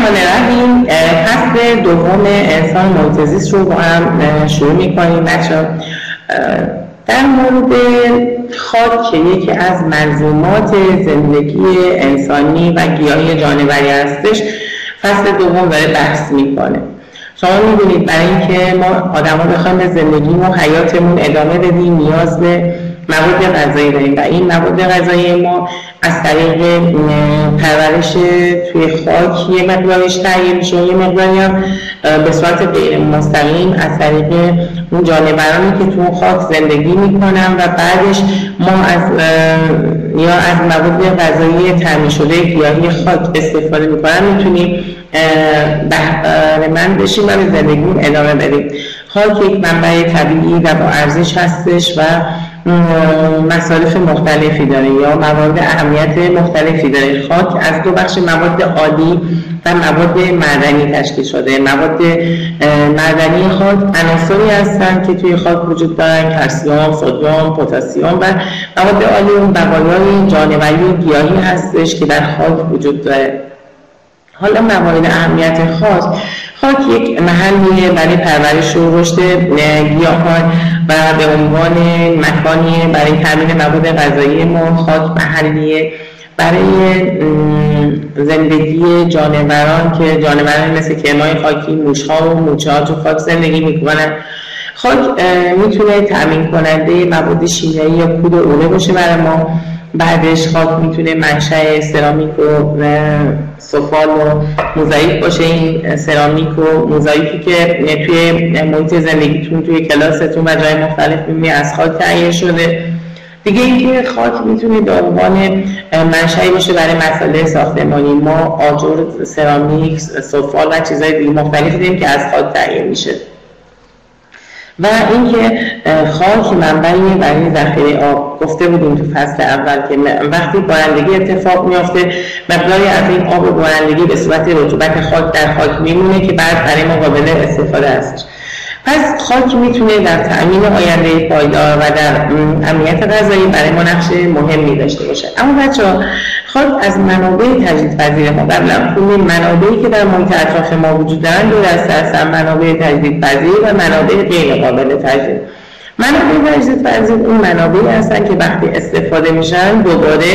رحمان رحیم فصل دوم انسان محیط رو با هم شروع می‌کنیم. بچه در مورد خاک که یکی از منظومات زندگی انسانی و گیاهی جانوری هستش فصل دوم داره بحث می‌کنه. شما می‌دونید برای اینکه ما آدما بخوایم به زندگی و حیاتمون ادامه بدیم نیاز به مواد غذایی داریم و این مواد غذایی ما از طریق پرورش توی خاک یه مقدارش تهیه میشه یه مقداری هم به صورت غیر مستقیم از طریق اون جانورانی که تو خاک زندگی می‌کنن و بعدش ما از یا از مواد غذایی تعمین شده گیاهی خاک استفاده می‌کنن می‌تونیم بهره من بشیم و به زندگی ادامه بدیم. خاک یک منبع طبیعی و با ارزش هستش و مصارف مختلفی داره یا مواد اهمیت مختلفی داره. خاک از دو بخش مواد عادی و مواد معدنی تشکیل شده. مواد معدنی خاک عناصری هستند که توی خاک وجود دارن کلسیم، سدیم، پتاسیم و مواد عالی اون بقایای جانوری و گیاهی هستش که در خاک وجود داره. حالا موارد اهمیت خاص خاک یک محلیه برای پرورش و رشد گیاهان و به عنوان مکانی برای تامین مواد غذایی ما خاک محلیه. برای زندگی جانوران که جانوران مثل کرمای خاکی موشها و موچه ها تو خاک زندگی می‌کنن. خاک می‌تونه تامین کننده مواد شیمیایی یا کود اوله باشه برای ما. بعدش خاک می‌تونه منشأ سرامیک و سفال و موزاییک باشه این سرامیک و موزاییکی که توی محیط زندگیتون توی کلاستون و جای مختلف می‌بینی از خاک تهیه شده. دیگه اینکه خاک می‌تونه به عنوان منشأی باشه برای مسئله ساختمانی ما آجر سرامیک سفال و چیزهای دیگه مختلفی داریم که از خاک تهیه میشه. و اینکه خاک منبعی برای ذخیره آب گفته بودیم تو فصل اول که وقتی بارندگی اتفاق میافته مقداری از این آب بارندگی به صورت رطوبت خاک در خاک میمونه که بعد برای ما قابل استفاده هستش پس خاک می‌تونه در تأمین آینده پایدار و در امنیت غذایی برای ما نقش مهمی داشته باشه. اما بچه ها خاک از منابع تجدید پذیر ما. قبلا خوندیم منابعی که در محیط اطراف ما وجود دارن دو دسته هستن منابع تجدید پذیر و منابع غیر قابل تجدید. منابع تجدید پذیر اون منابعی هستن که وقتی استفاده میشن دوباره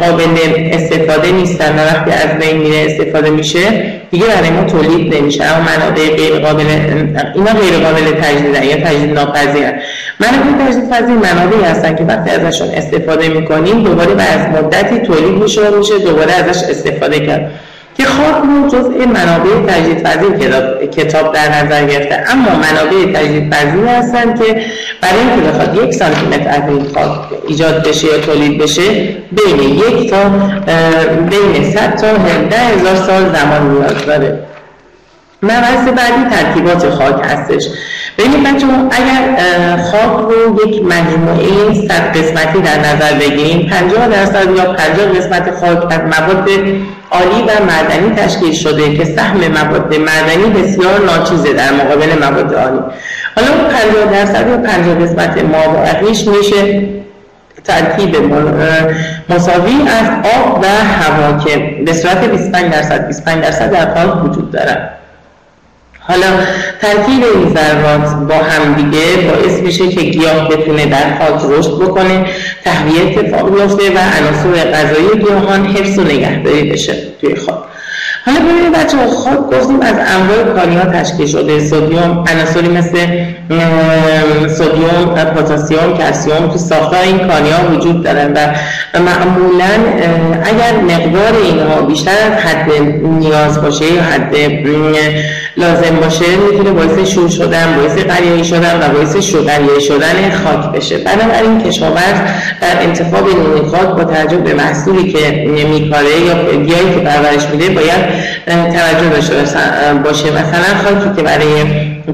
قابل استفاده نیستن و وقتی از بین میره استفاده میشه دیگه برای ما تولید نمیشه. اما منابع غیر قابل اینا غیر قابل تجدید یا تجدید ناپذیر منابع تجدید پذیر منابعی هستن که وقتی ازشون استفاده می‌کنیم دوباره بعد از مدتی تولید میشه میشه دوباره ازش استفاده کرد. که خاک رو جزء منابع تجدید پذیر کتاب در نظر گرفته. اما منابع تجدید پذیر هستن که برای اینکه بخواد یک سانتی متر از این خاک ایجاد بشه یا تولید بشه بین یک تا بین 100 تا 17 هزار سال زمان نیاز داره. مبحث بعدی ترکیبات خاک هستش. ببینید بچه اگر خاک رو یک مجموعه صد قسمتی در نظر بگیریم 50 درصد یا 50 قسمت خاک از مواد عالی و معدنی تشکیل شده که سهم مواد معدنی بسیار ناچیزه در مقابل مواد عالی. حالا 50 درصد یا 50 قسمت مابقیش میشه ترکیب مساوی از آب و هوا که به صورت 25 درصد 25 درصد در خاک وجود دارد. حالا ترکیب این ذرات با همدیگه باعث میشه که گیاه بتونه در خاک رشد بکنه تهویه اتفاق بیفته و عناصر غذایی گیاهان حفظ و نگهداری بشه توی خاک. حالا ببینید بچه خاک گفتیم از انواع کانیا تشکیل شده. سودیوم عناصری مثل سودیوم پتاسیم کلسیم تو ساختار این کانیا وجود دارن و معمولا اگر مقدار اینها بیشتر از حد نیاز باشه یا حد لازم باشه می‌تونه باعث شور شدن باعث قریایی شدن و باعث شدنیایی شدن خاک بشه. بنابراین کشاورز در انتخاب نوع خاک با توجه به محصولی که میکاره یا گیاهی که پرورش میده باید توجه داشته باشه. مثلا خاکی که برای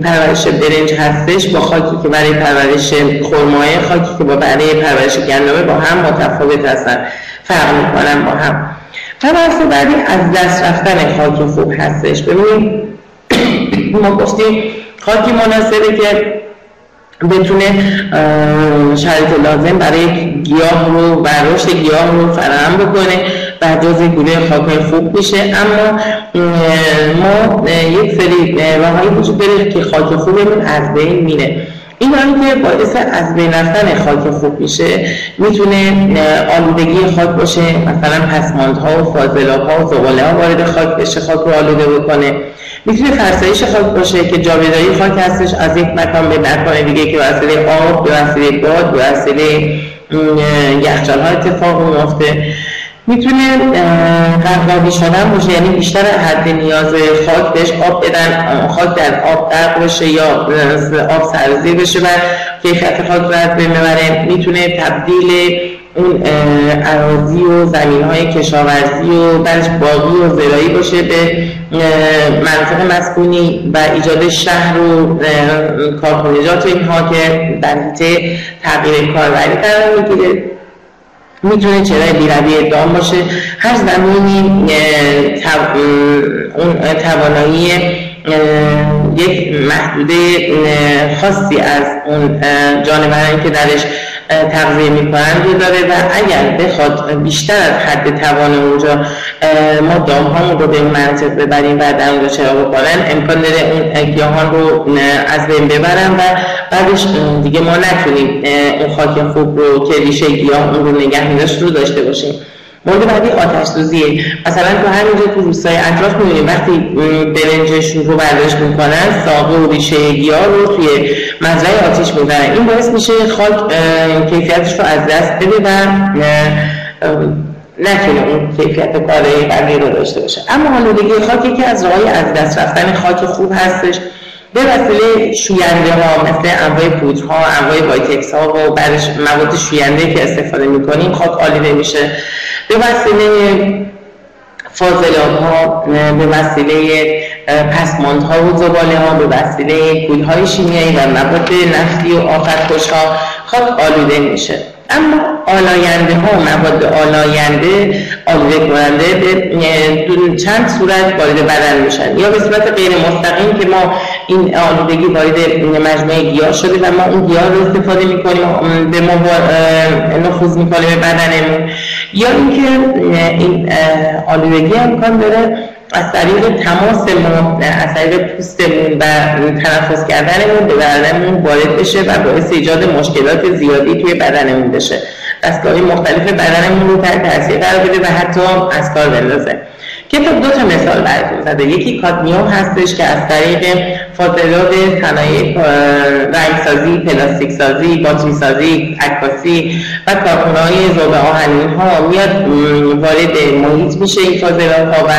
پرورش برنج هستش با خاکی که برای پرورش خرمای خاکی که با برای پرورش گندمه با هم متفاوت هستن. فرق می‌کنن با هم. و بعدی از دست رفتن خاک خوب هستش. ببینید ما گفتیم خاکی مناسبه که بتونه شرایط لازم برای گیاه رو و رشد گیاه رو فراهم بکنه و جز گروه خاک خوب میشه اما ما یک سری راههایی وجود داره که خاک خوبمون از بین میره. این که باعث از بین رفتن خاک خوب میشه می‌تونه آلودگی خاک باشه. مثلا پسماندها و فاضلاب ها و زباله ها وارد خاک بشه خاک رو آلوده بکنه. می‌تونه فرسایش خاک باشه که جابجایی خاک هستش از یک مکان به مکان دیگه که وسیله آب به وسیله باد به وسیله یخچال ها اتفاق میفته می‌تونه قرقابی شدن باشه یعنی بیشتر حد نیاز خاک بهش آب بدن خاک در آب غرق بشه یا آب سرزی بشه و کیفیت خاک رو از ببره. می‌تونه تبدیل اون اراضی و زمین های کشاورزی و بعدش باقی و زرایی باشه به منطقه مسکونی و ایجاد شهر و کارخانجات اینها که در حیطه تغییر کاربری قرار می‌گیره. می‌تونه چرای بیروی دام باشه. هر زمینی اون توانایی یک محدوده خاصی از اون جانورانی که درش تغذیه می‌کنن رو داره و اگر بخواد بیشتر از حد توان اونجا ما دام رو به منطق ببریم و در اونجا چرا بکنن امکان داره اون گیاهان رو از بین ببرن و بعدش دیگه ما نتونیم اون خاک خوب رو که ریشه گیاه اون رو نگه رو داشته باشیم. مورد بعدی آتش سوزیه مثلا تو همینجا تو روستای اطراف می‌بینیم وقتی برنجشون رو برداشت می‌کنن ساقه و ریشه گیاه رو توی مزرعه آتیش می‌زنن این باعث میشه خاک کیفیتش رو از دست بده و نتونه اون کیفیت کارایی بقیه رو داشته باشه. اما آلودگی خاک که از راهی از دست رفتن خاک خوب هستش. به وسیله شوینده ها مثل انواع پودرها انواع وایتکس ها و بعدش مواد شوینده که استفاده می‌کنیم خاک آلوده میشه به وسیله فاضلاب ها به وسیله پسماند ها و زباله ها به وسیله کود های شیمیایی و مواد نفتی و آفت ها خاک آلوده میشه. اما آلاینده ها و مواد آلاینده آلوده کننده به چند صورت وارد بدن میشن. یا به صورت غیر مستقیم که ما این آلودگی وارد مجموعه گیاه شده و ما اون گیاه رو استفاده می‌کنیم به ما نفوذ می‌کنه به بدنمون. یا اینکه این آلودگی امکان داره از طریق تماسمون از طریق پوستمون و تنفس کردنمون به بدنمون وارد بشه و باعث ایجاد مشکلات زیادی توی بدنمون بشه. دستگاهی مختلف بدنمون رو تحت تاثیر قرار بده و حتی از کار بندازه. کتاب دو تا مثال براتون زده. یکی کادمیوم هستش که از طریق فاضلات صنایع رنگسازی پلاستیک سازی باتری سازی عکاسی و کارخونه های ذوب آهنین ها میاد وارد محیط میشه این فاضلات ها و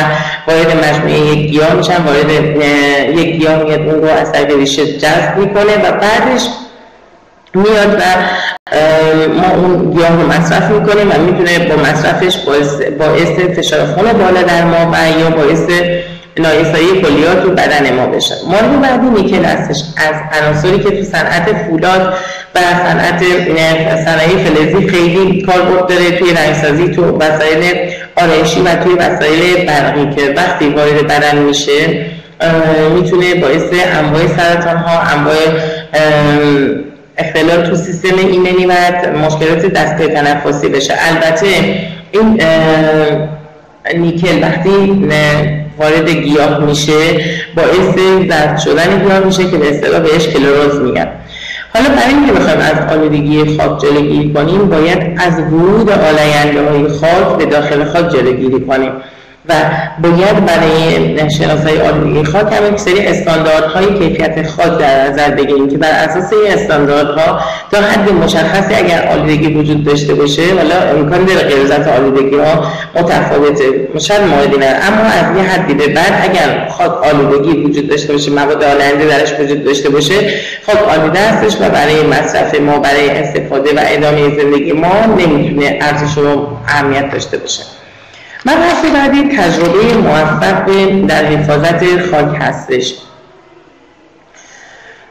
وارد مجموعه یک گیاه میشن وارد یک گیاه میاد اون رو از طریق ریشه جذب می‌کنه و بعدش میاد و ما اون گیاه رو مصرف می‌کنیم و می‌تونه با مصرفش باعث فشار خون بالا در ما و یا باعث نایسایی کلیات تو بدن ما بشه. مورد بعدی نیکل هستش. از عناصری که تو صنعت فولاد و صنعت صنایع فلزی خیلی کاربرد داره توی رنگسازی تو وسایل آرایشی و توی وسایل برقی که وقتی وارد بدن میشه می‌تونه باعث انواع سرطان ها انواع اختلال تو سیستم ایمنی و مشکلات دسته تنفسی بشه. البته این نیکل وقتی وارد گیاه میشه باعث زرد شدن گیاه میشه که به اصطلاح بهش کلروز میگن. حالا برای اینکه بخوایم از آلودگی خاک جلوگیری کنیم باید از ورود آلاینده های خاک به داخل خاک جلوگیری کنیم. و باید برای شناسایی آلودگی خاک هم یک سری استانداردهای کیفیت خاک در نظر بگیریم که بر اساس این استانداردها تا حد مشخصی اگر آلودگی وجود داشته باشه حالا امکان داره غلظت آلودگی ها متفاوته شاید موردی اما از یه حدی به بعد اگر خاک آلودگی وجود داشته باشه مواد آلنده درش وجود داشته باشه خاک آلوده هستش و برای مصرف ما برای استفاده و ادامه زندگی ما نمی‌تونه ارزش و اهمیت داشته باشه. مبحث بعدی تجربه موفق در حفاظت خاک هستش.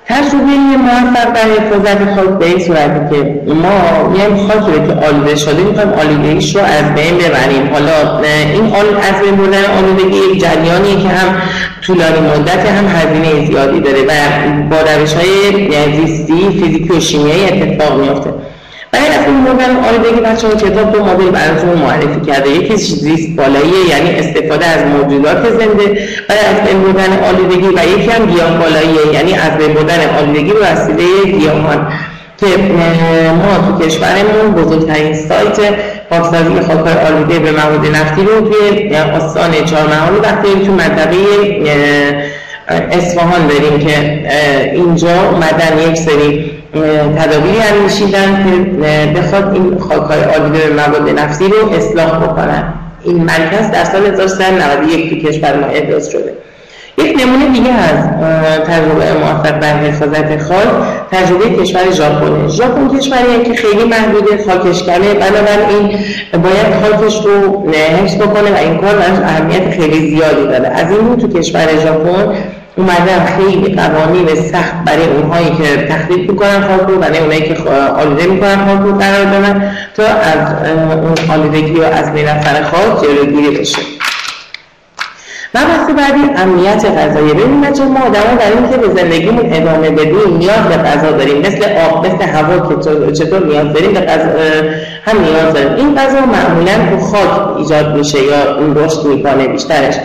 تجربه موفق در حفاظت خاک به این صورتی که ما میایم خاک رو که آلوده شده می‌خوایم آلودگیش رو از بین ببریم. حالا این از بین بردن آلودگی یک جریانیه که هم طولانی مدت هم هزینه زیادی داره و با روش های زیستی فیزیکی و شیمیایی اتفاق میفته برای از این مدل آلودگی بچه ها کتاب دو مدل براتون معرفی کرده. یکی زیست بالاییه یعنی استفاده از موجودات زنده. برای از بین بردن آلودگی و یکی هم گیاه بالاییه یعنی از بین بردن آلودگی به وسیله گیاهان. که ما تو کشورمون بزرگترین سایت پاکسازی خاکهای آلوده به مواد نفتی رو توی آستان چهارمحال وقتی تو منطقه اصفهان داریم که اینجا اومدن یک سری تدابیری اندیشیدن که بخواد این خاکهای آلوده به مواد نفتی رو اصلاح بکنن. این مرکز در سال 1391 تو کشور ما ابراز شده. یک نمونه دیگه از تجربه موفق بر حفاظت خاک تجربه کشور ژاپن ژاپن کشوری که خیلی محدود خاکشکنه بنابراین باید خاکش رو حفظ بکنه و این کار اهمیت خیلی زیادی داره از این تو کشور ژاپن اومدن خیلی قوانین سخت برای اونهایی که تخریب می‌کنن خاک رو برای اونهایی که آلوده می‌کنن خاک رو قرار دادن تا از اون آلودگی و از بین خاک جلوگیری بشه. مبحث بعدی امنیت غذایی ببین بچه ما آدما در این که به زندگیمون ادامه بدیم نیاز به غذا داریم. مثل آب مثل هوا که چطور نیاز داریم به غذا هم نیاز داریم. این غذا معمولا تو خاک ایجاد میشه یا اون رشد می‌کنه بیشترش.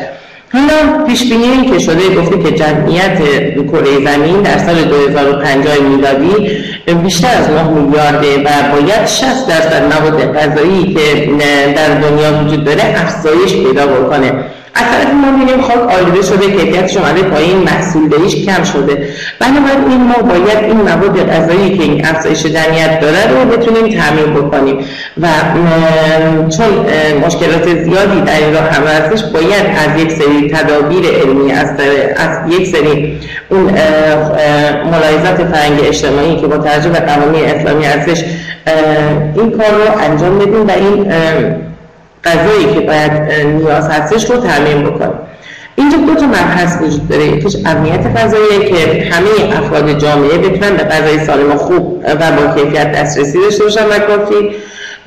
حالا پیش بینی که شده گفته که جمعیت کره زمین در سال 2050 میلادی بیشتر از 9 میلیارده و باید 60 درصد مواد غذایی که در دنیا وجود داره افزایش پیدا بکنه. طرف ما می‌بینیم. خاک آلوده شده کیفیتش اومده پایین محصول دهیش کم شده. بنابراین ما باید این مواد غذایی که این افزایش جمعیت داره رو بتونیم تعمین بکنیم. و چون مشکلات زیادی در این راه هم هستش باید از یک سری تدابیر علمی از, از یک سری اون ملاحظات فرنگ اجتماعی که با توجه به قوانین اسلامی هستش این کار رو انجام بدیم و این غذایی که باید نیاز هستش رو تعمین بکنیم اینجا دو تا مبحث وجود داره. یکیش امنیت غذایی که همه افراد جامعه بتونن به غذای سالم و خوب و با کیفیت دسترسی داشته باشن و کافی.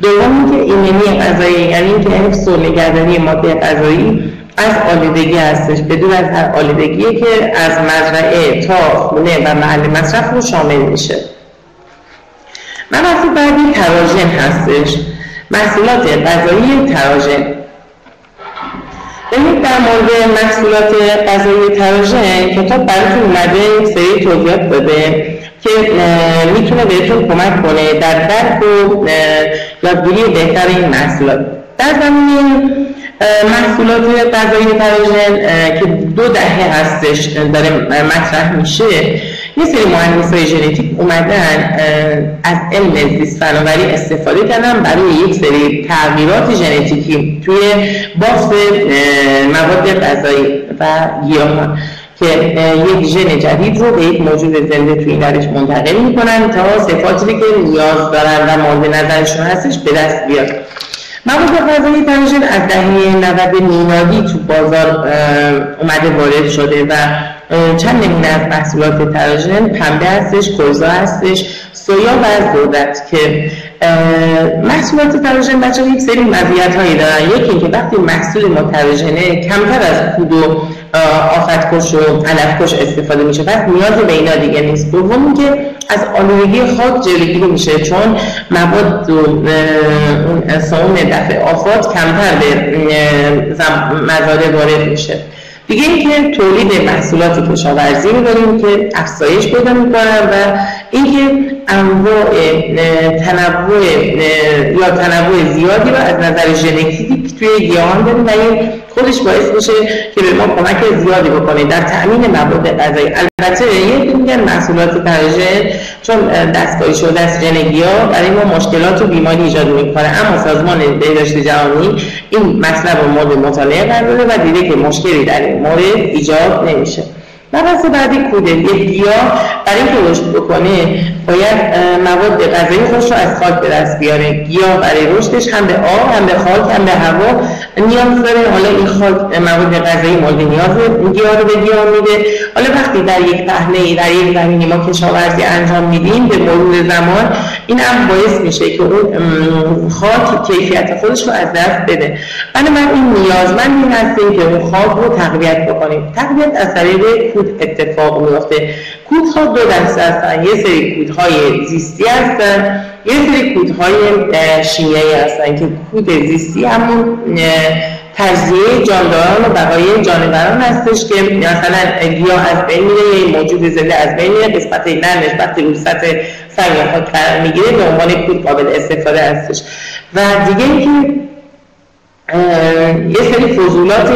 دوم اینکه ایمنی غذایی یعنی اینکه حفظ و نگهداری ماده غذایی از آلودگی هستش. بدون از هر آلودگی که از مزرعه تا خونه و محل مصرف رو شامل میشه. مبحث بعدی تراژن هستش. محصولات غذایی تراژن. ببینید در مورد محصولات غذایی تراژن کتاب براتون اومده سری توضیحات داده که می‌تونه بهتون کمک کنه در درک و یادگیری بهتر این محصولات. در زمینه محصولات غذایی تراژن که دو دهه هستش داره مطرح میشه یه سری مهندس های ژنتیک اومدن از علم زیست فناوری استفاده کردن برای یک سری تغییرات ژنتیکی توی بافت مواد غذایی و گیاهان که یک ژن جدید رو به یک موجود زنده توی درش منتقل می‌کنن تا صفاتی که نیاز دارن و مورد نظرشون هستش به دست بیاد. مواد غذایی تنشن از دهه 90 میلادی تو بازار اومده وارد شده و چند نمونه از محصولات تراژن پنبه هستش کوزا هستش سویا و دولت که محصولات تراژن بچه یک سری مزیت هایی دارن. یکی اینکه وقتی محصول متراژنه کمتر از کود و آفتکش و علفکش استفاده میشه. پس نیاز به اینا دیگه نیست. دوم که از آلودگی خاک جلوگیری میشه چون مواد اون سموم دفع آفات کمتر به مزارع وارد میشه. دیگه اینکه تولید محصولات کشاورزی رو داریم که افزایش پیدا می‌کنن و اینکه انواع تنوع یا تنوع زیادی رو از نظر ژنتیک توی گیاهان داریم و این خودش باعث میشه که به ما کمک زیادی بکنه. در تأمین مواد غذایی البته یه میگن محصولات تراژن چون دستکاری شده از ژن گیاه برای ما مشکلات و بیماری ایجاد می‌کنه. اما سازمان بهداشت جهانی این مطلب رو مورد مطالعه قرار و دیده که مشکلی در این مورد ایجاد نمیشه. مبحث بعدی کوده یک گیاه برای اینکه رشد بکنه باید مواد غذایی خودش رو از خاک به دست بیاره. گیاه برای رشدش هم به آب هم به خاک هم به هوا نیاز داره. حالا این خاک مواد غذایی مورد نیاز گیاه رو به گیاه میده. حالا وقتی در یک پهنه در یک زمینی ما کشاورزی انجام میدیم به مرور زمان این هم باعث میشه که اون خاک کیفیت خودش رو از دست بده. من این نیازمند این هستیم که اون خاک رو تقویت بکنیم. تقویت از طریق کود اتفاق میفته. کودها دو دسته هستن. یه سری کودهای زیستی هستن یه سری کودهای شیمیایی هستن که کود زیستی همون تجزیه جانداران و بقایای جانوران هستش که مثلا گیاه از بین میره یه موجود زنده از بین میره قسمت نرمش وقتی رو سطح سنگ قرار می‌گیره به عنوان کود قابل استفاده هستش. و دیگه اینکه یه سری فضولات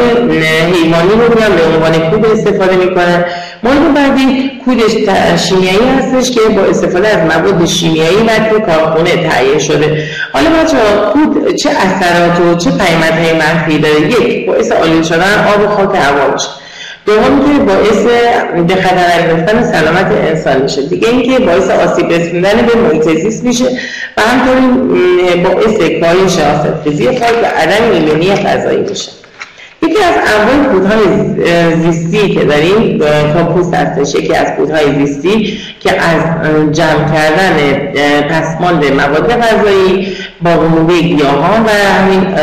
حیوانی رو میان به عنوان کود استفاده می‌کنن. مورد بعدی کود شیمیایی هستش که با استفاده از مواد شیمیایی و تو کارخونه تهیه شده. حالا بچه کود چه اثرات و چه پیامدهای منفی داره؟ یک باعث آلوده شدن آب و خاک هوا میشه دوم که باعث به خطر گرفتن سلامت انسان میشه. دیگه اینکه باعث آسیب رسوندن به محیط زیست میشه. و همطوری باعث کاهش حاصلخیزی خاک و عدم ایمنی غذایی میشه. یکی از انواع کودهای زیستی که داریم تا پوست هستش یکی از کودهای زیستی که از جمع کردن پسماند مواد غذایی با رموده گیاهان و همین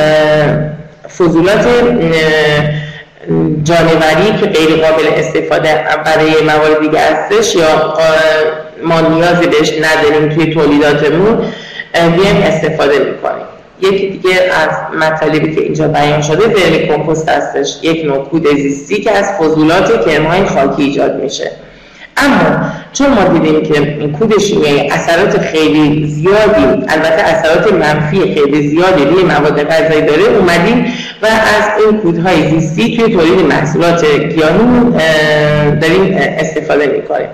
فضولات جانوری که غیر قابل استفاده برای موارد دیگه هستش یا ما نیازی بهش نداریم توی تولیداتمون بیایم استفاده می‌کنیم یکی دیگه از مطالبی که اینجا بیان شده ورمی کمپوست هستش. یک نوع کود زیستی که از فضولات کرمهای خاکی ایجاد میشه. اما چون ما دیدیم که این کود شیمیایی اثرات خیلی زیادی البته اثرات منفی خیلی زیادی روی مواد غذایی داره اومدیم و از این کودهای زیستی توی تولید محصولات گیاهی داریم استفاده می‌کنیم.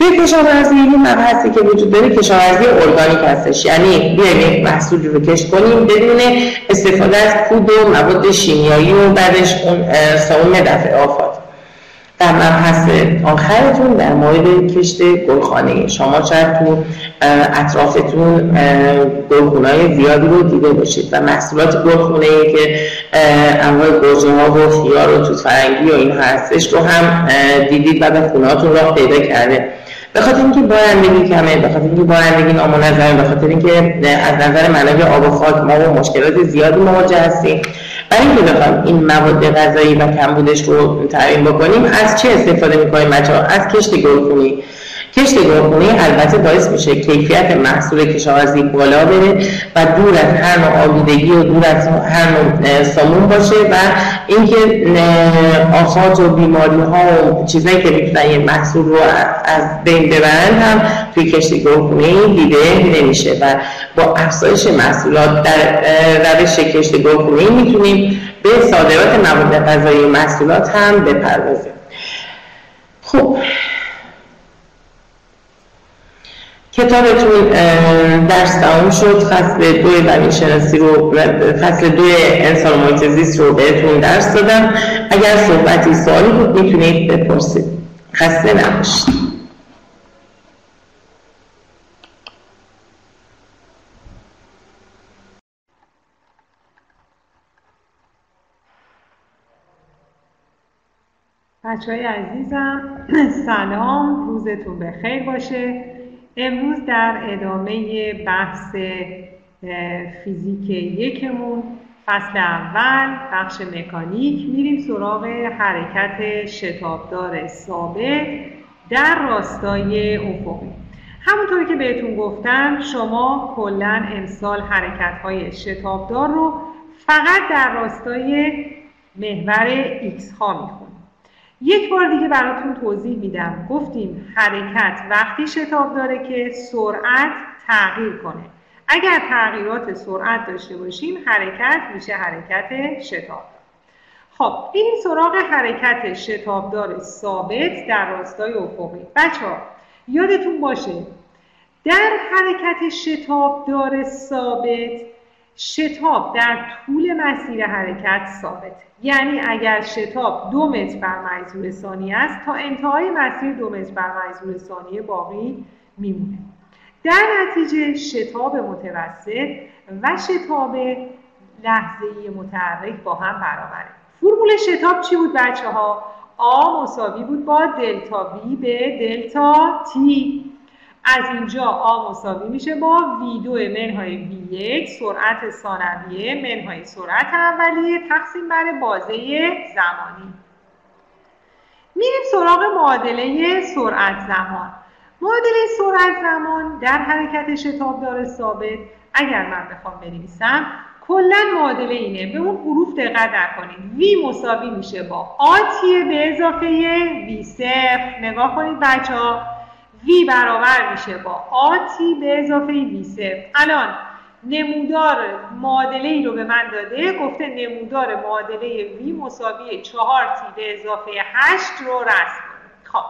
توی کشاورزی یه مبحثی که وجود داره کشاورزی ارگانیک هستش. یعنی بیایم یک محصول رو کشت کنیم بدون استفاده از کود و مواد شیمیایی و بعدش اون ساوم دفع آفات. در مبحث آخرتون در مورد کشت گلخانه. شما شاید تو اطرافتون گلخونه زیادی رو دیده باشید و محصولات گلخونه ای که انواع گوجه ها و خیار و توت فرنگی و این هستش رو هم دیدید و به خونهاتون راه پیدا کرده. به خاطر اینکه بارندگی کمه به خاطر اینکه بارندگی نامنظمه به خاطر اینکه از نظر منابع آب و خاک ما با مشکلات زیادی مواجه هستیم. برای اینکه بخوایم این مواد غذایی و کمبودش رو تعیین بکنیم از چه استفاده می‌کنیم بچه از کشت گلخونی. کشت گلخونه البته باعث میشه کیفیت محصول کشاورزی بالا بره و دور از هر نوع آلودگی و دور از هر نوع سموم باشه و اینکه آفات و بیماری ها و چیزایی که می‌تونن این محصول رو از بین ببرن هم توی کشت گلخونه دیده نمیشه و با افزایش محصولات در روش کشت گلخونه می‌تونیم به صادرات مواد غذایی محصولات هم بپردازیم. خب کتابتون درس تمام شد فصل دو زمین شناسی رو فصل دو انسان محیط زیست رو بهتون درس دادم. اگر صحبتی سوالی بود می‌تونید بپرسید. خسته نباشید. بچه های عزیزم سلام روزتون بخیر باشه. امروز در ادامه بحث فیزیک یکمون فصل اول بخش مکانیک میریم سراغ حرکت شتابدار ثابت در راستای افقی همونطوری که بهتون گفتم شما کلا امسال حرکت های شتابدار رو فقط در راستای محور x ها می‌خونید. یک بار دیگه براتون توضیح میدم. گفتیم حرکت وقتی شتاب داره که سرعت تغییر کنه. اگر تغییرات سرعت داشته باشیم حرکت میشه حرکت شتابدار خب این سراغ حرکت شتابدار ثابت در راستای افقی. بچه ها یادتون باشه در حرکت شتابدار ثابت شتاب در طول مسیر حرکت ثابت. یعنی اگر شتاب دو متر بر مجذور ثانیه است تا انتهای مسیر دو متر بر مجذور ثانیه باقی میمونه. در نتیجه شتاب متوسط و شتاب لحظه‌ای متحرک با هم برابره. فرمول شتاب چی بود بچه ها؟ آ مساوی بود با دلتا وی به دلتا تی. از اینجا آ مساوی میشه با وی دو منهای وی یک سرعت ثانویه منهای سرعت اولیه تقسیم بر بازه زمانی. میریم سراغ معادله سرعت زمان. معادله سرعت زمان در حرکت شتابدار ثابت. اگر من بخوام بنویسم کلا معادله اینه. به اون حروف دقت نکنید. وی مساوی میشه با آتی به اضافه وی صفر. نگاه کنید بچه ها وی برابر میشه با آتی به اضافه وی صفر الان نمودار معادله ای رو به من داده گفته نمودار معادله وی مساوی 4 تی به اضافه 8 رو رسم خب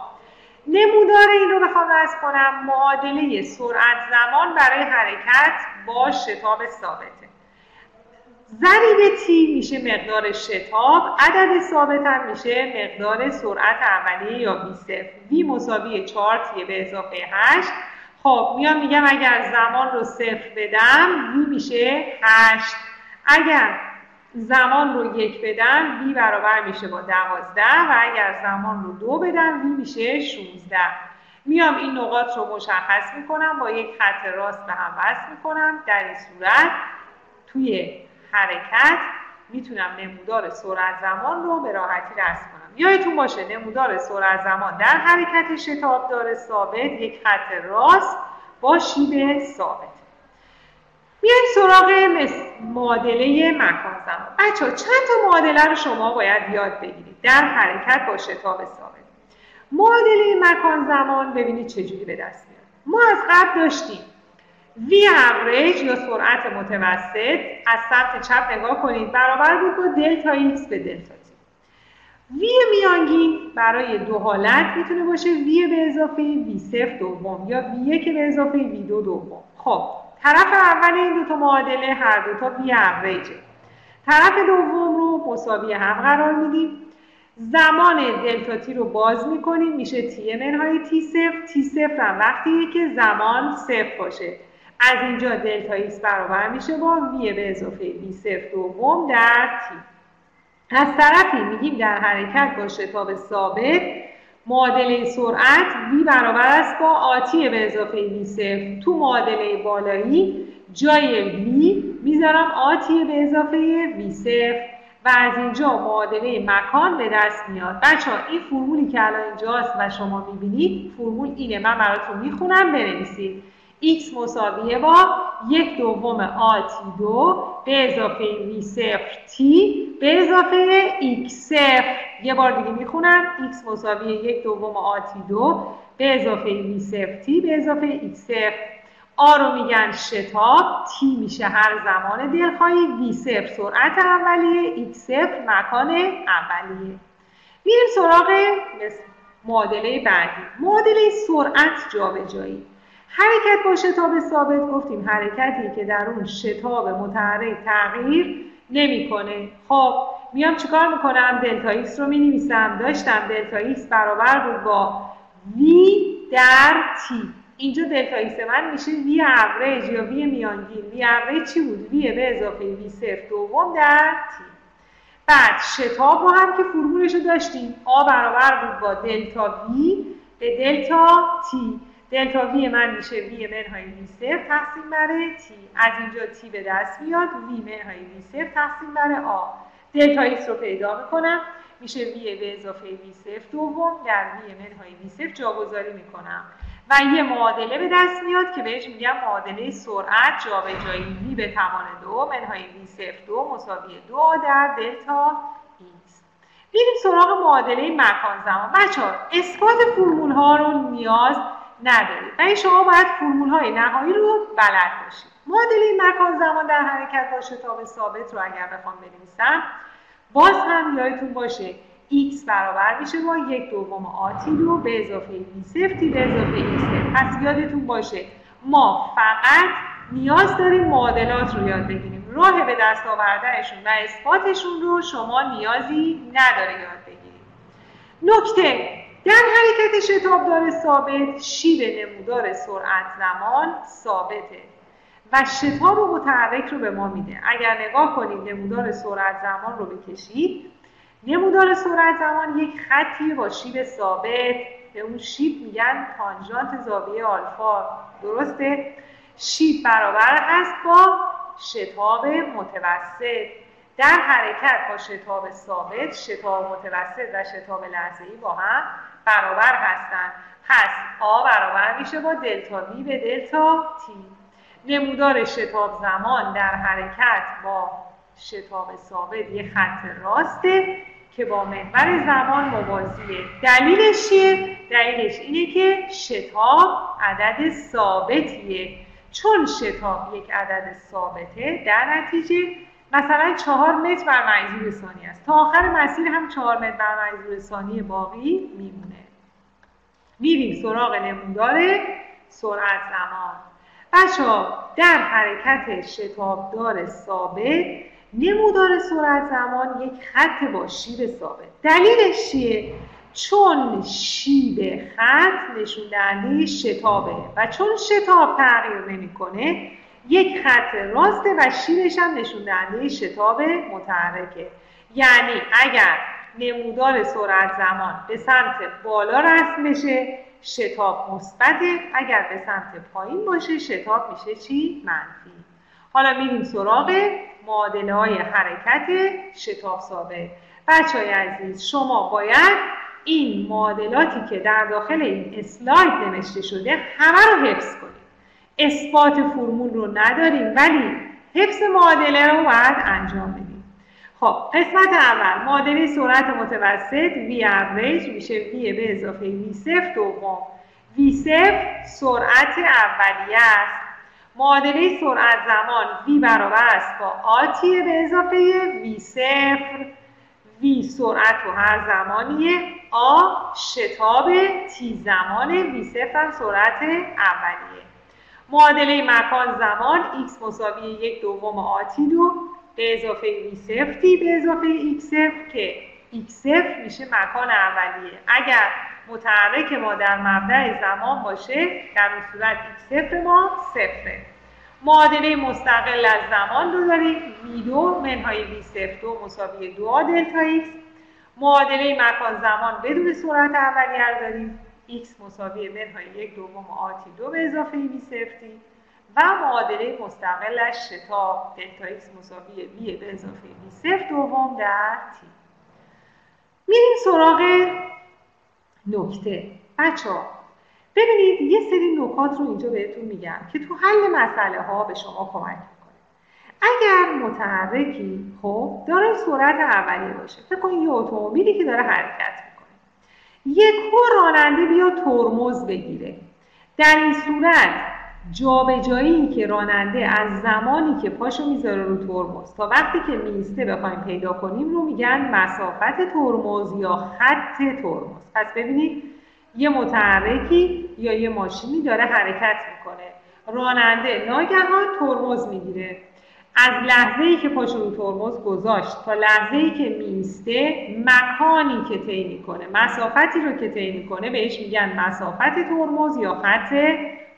نمودار این رو بخوام رسم کنم معادله سرعت زمان برای حرکت با شتاب ثابته. ضریب تی میشه مقدار شتاب عدد ثابت هم میشه مقدار سرعت اولیه یا بی صفر وی مساوی 4 تی به اضافه 8 خب میام میگم اگر زمان رو صفر بدم وی میشه 8 اگر زمان رو یک بدم وی برابر میشه با 12 و اگر زمان رو دو بدم وی میشه 16 میام این نقاط رو مشخص می‌کنم با یک خط راست به هم وصل می‌کنم. در این صورت توی حرکت می‌تونم نمودار سرعت زمان رو به راحتی رسم کنم. یادتون باشه نمودار سرعت زمان در حرکت شتابدار ثابت یک خط راست با شیب ثابت. میایم سراغ معادله مکان زمان. بچه چند تا معادله رو شما باید یاد بگیرید در حرکت با شتاب ثابت. معادله مکان زمان ببینید چجوری به دست میاد. ما از قبل داشتیم. V average یا سرعت متوسط از سمت چپ نگاه کنید برابر بود با دلتا X به دلتا T V میانگین برای دو حالت می‌تونه باشه V به اضافه V صفر دوم یا V1 به اضافه V2 دوم. خب طرف اول این دو تا معادله هر دو تا V average. طرف دوم رو مساوی هم قرار میدیم. زمان دلتا تی رو باز می‌کنیم میشه تی منهای تی صفر. تی صفر هم وقتیه که زمان صفر باشه. از اینجا دلتا ایکس برابر میشه با وی به اضافه وی صفر دوم در تی. از طرفی میگیم در حرکت با شتاب ثابت معادله سرعت وی برابر است با آتی به اضافه وی صفر. تو معادله بالایی جای وی می‌ذارم آتی به اضافه وی صفر و از اینجا معادله مکان به دست میاد. بچه ها این فرمولی که الان اینجاست و شما می‌بینید فرمول اینه. من براتون می‌خونم بنویسید. X مساویه با یک دوم آتی دو به اضافه وی صفر تی به اضافه x صفر. یه بار دیگه می‌خونم. X مساویه یک دوم آتی دو به اضافه وی صفر تی به اضافه x صفر. آ رو میگن شتاب. تی میشه هر زمان دلخواهی. وی صفر سرعت اولیه. x صفر مکان اولیه. میریم سراغ معادله بعدی. معادله سرعت جابجایی. حرکت با شتاب ثابت گفتیم حرکتی که در اون شتاب متحرک تغییر نمی‌کنه. خب میام چیکار می‌کنم؟ دلتا ایکس رو می‌نویسم. داشتم دلتا ایکس برابر بود با وی در تی اینجا دلتا ایکس من میشه وی اوریج یا وی میانگین. وی اوریج چی بود؟ وی به اضافه وی صفر دوم در تی بعد شتاب با هم که فرمولش رو داشتیم آ برابر بود با دلتا وی به دلتا تی دلتا وی من میشه وی منهای وی صفر تقسیم بر تی از اینجا تی به دست میاد وی منهای وی صفر تقسیم بر آ دلتا ایکس رو پیدا می‌کنم. میشه وی به اضافه وی صفر دوم در وی منهای وی صفر جاگذاری می‌کنم. و یه معادله به دست میاد که بهش میگم معادله سرعت جابجایی وی به توان دو منهای وی صفر دو مساوی دو در دلتا ایکس. سراغ معادله مکان زمان. بچه ها اثبات فرمول ها رو نیاز ندارید. و این شما باید فرمول های نهایی رو بلد باشید. معادله مکان زمان در حرکت با شتاب ثابت رو اگر بخوام بنویسم باز هم یادتون باشه x برابر میشه با یک دوم آتی دو به اضافه b سفتی به اضافه x پس یادتون باشه ما فقط نیاز داریم معادلات رو یاد بگیریم. راه به دست آوردنشون و اثباتشون رو شما نیازی نداره یاد بگیریم. نکته در حرکت شتابدار ثابت شیب نمودار سرعت زمان ثابته و شتاب و متحرک رو به ما میده. اگر نگاه کنید نمودار سرعت زمان رو بکشید نمودار سرعت زمان یک خطی با شیب ثابت به اون شیب میگن تانژانت زاویه آلفا. درسته؟ شیب برابر هست با شتاب متوسط. در حرکت با شتاب ثابت شتاب متوسط و شتاب لحظه‌ای با هم برابر هستند. پس آ برابر میشه با دلتا وی به دلتا تی نمودار شتاب زمان در حرکت با شتاب ثابت یه خط راسته که با محور زمان موازیه دلیلش چیه؟ دلیلش اینه که شتاب عدد ثابتیه. چون شتاب یک عدد ثابته در نتیجه مثلا چهار متر بر منظور ثانیه است. تا آخر مسیر هم چهار متر بر منظور ثانیه باقی میمونه. میریم سراغ نمودار سرعت زمان. بچه در حرکت شتابدار ثابت نمودار سرعت زمان یک خط با شیب ثابت. دلیلش چیه؟ چون شیب خط نشون دهنده شتابه و چون شتاب تغییر نمی‌کنه یک خط راسته و شیبش هم نشون دهنده شتاب متحرکه. یعنی اگر نمودار سرعت زمان به سمت بالا رسم بشه شتاب مثبته. اگر به سمت پایین باشه شتاب میشه چی؟ منفی. حالا میریم سراغ معادله های حرکت شتاب ثابت. بچه های عزیز شما باید این معادلاتی که در داخل این اسلاید نوشته شده همه رو حفظ کنید. اثبات فرمول رو نداریم ولی حفظ معادله رو باید انجام بدیم. خب قسمت اول معادله سرعت متوسط V average میشه V به اضافه V صفر دوم. V صفر سرعت اولیه است. معادله سرعت زمان V برابر است با آتی به اضافه V صفر. V سرعت و هر زمانیه. آ شتاب تی زمان V صفر هم سرعت اولیه. معادله مکان زمان x مساوی یک دوم آتی دو به اضافه صفر تی به اضافه x صفر که x صفر میشه مکان اولیه. اگر متحرک ما در مبدع زمان باشه در اون صورت x صفر ما صفره. معادله مستقل از زمان رو داریم. وی دو منهای وی صفر دو مساوی دو دلتا x. معادله مکان زمان بدون سرعت اولیه رو داریم. X مساوی منهای یک دوم آتی دو به اضافه وی صفری و معادله مستقلش شتاب دلتا x مساوی v به اضافه v صفر دوم در t. میریم سراغ نکته. بچه ببینید یه سری نکات رو اینجا بهتون میگم که تو حل مسئله ها به شما کمک می‌کنه. اگر متحرکی خب داره سرعت اولیه باشه. فکر کنید یه اتومبیلی که داره حرکت می‌کنه. یک راننده بیا ترمز بگیره. در این صورت جابجایی که راننده از زمانی که پاشو می‌ذاره رو ترمز تا وقتی که میسته بخوایم پیدا کنیم رو میگن مسافت ترمز یا خط ترمز. پس ببینید یه متحرکی یا یه ماشینی داره حرکت می‌کنه. راننده ناگهان ترمز می‌گیره. از لحظه ای که پاشو رو ترمز گذاشت تا لحظه ای که میسته مکانی که طی می‌کنه مسافتی رو که طی می‌کنه بهش میگن مسافت ترمز یا خط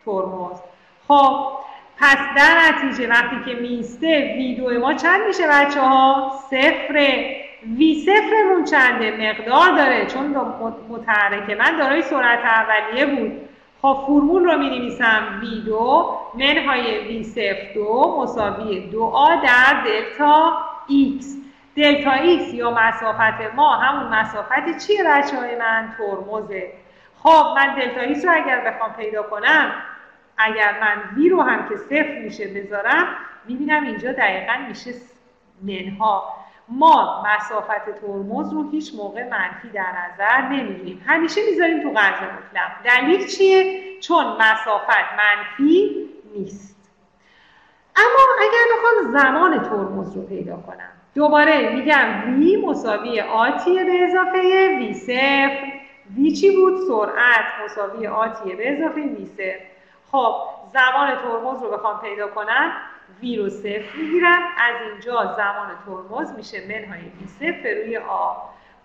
ترمز خب پس در نتیجه وقتی که میسته وی دو ما چند میشه بچه ها؟ صفره وی صفرمون چنده؟ مقدار داره چون متحرک من دارای سرعت اولیه بود خب فرمول رو می نویسم وی دو منهای وی صفر دو مساوی دو آ در دلتا ایکس. دلتا ایکس یا مسافت ما همون مسافت چیه بچه های من؟ ترمزه. خب من دلتا ایکس رو اگر بخوام پیدا کنم اگر من وی رو هم که صفر میشه بذارم می‌بینم اینجا دقیقا میشه منها. ما مسافت ترمز رو هیچ موقع منفی در نظر نمی‌گیریم همیشه می‌ذاریم تو قدر مطلق. دلیل چیه؟ چون مسافت منفی نیست. اما اگر بخوام زمان ترمز رو پیدا کنم دوباره میگم وی مساوی آتیه به اضافه وی صفر. وی چی بود؟ سرعت مساوی آتیه به اضافه وی صفر. خب زمان ترمز رو بخوام پیدا کنم. وی رو صفر می‌گیرم از اینجا زمان ترمز میشه منهای وی صفر روی آ.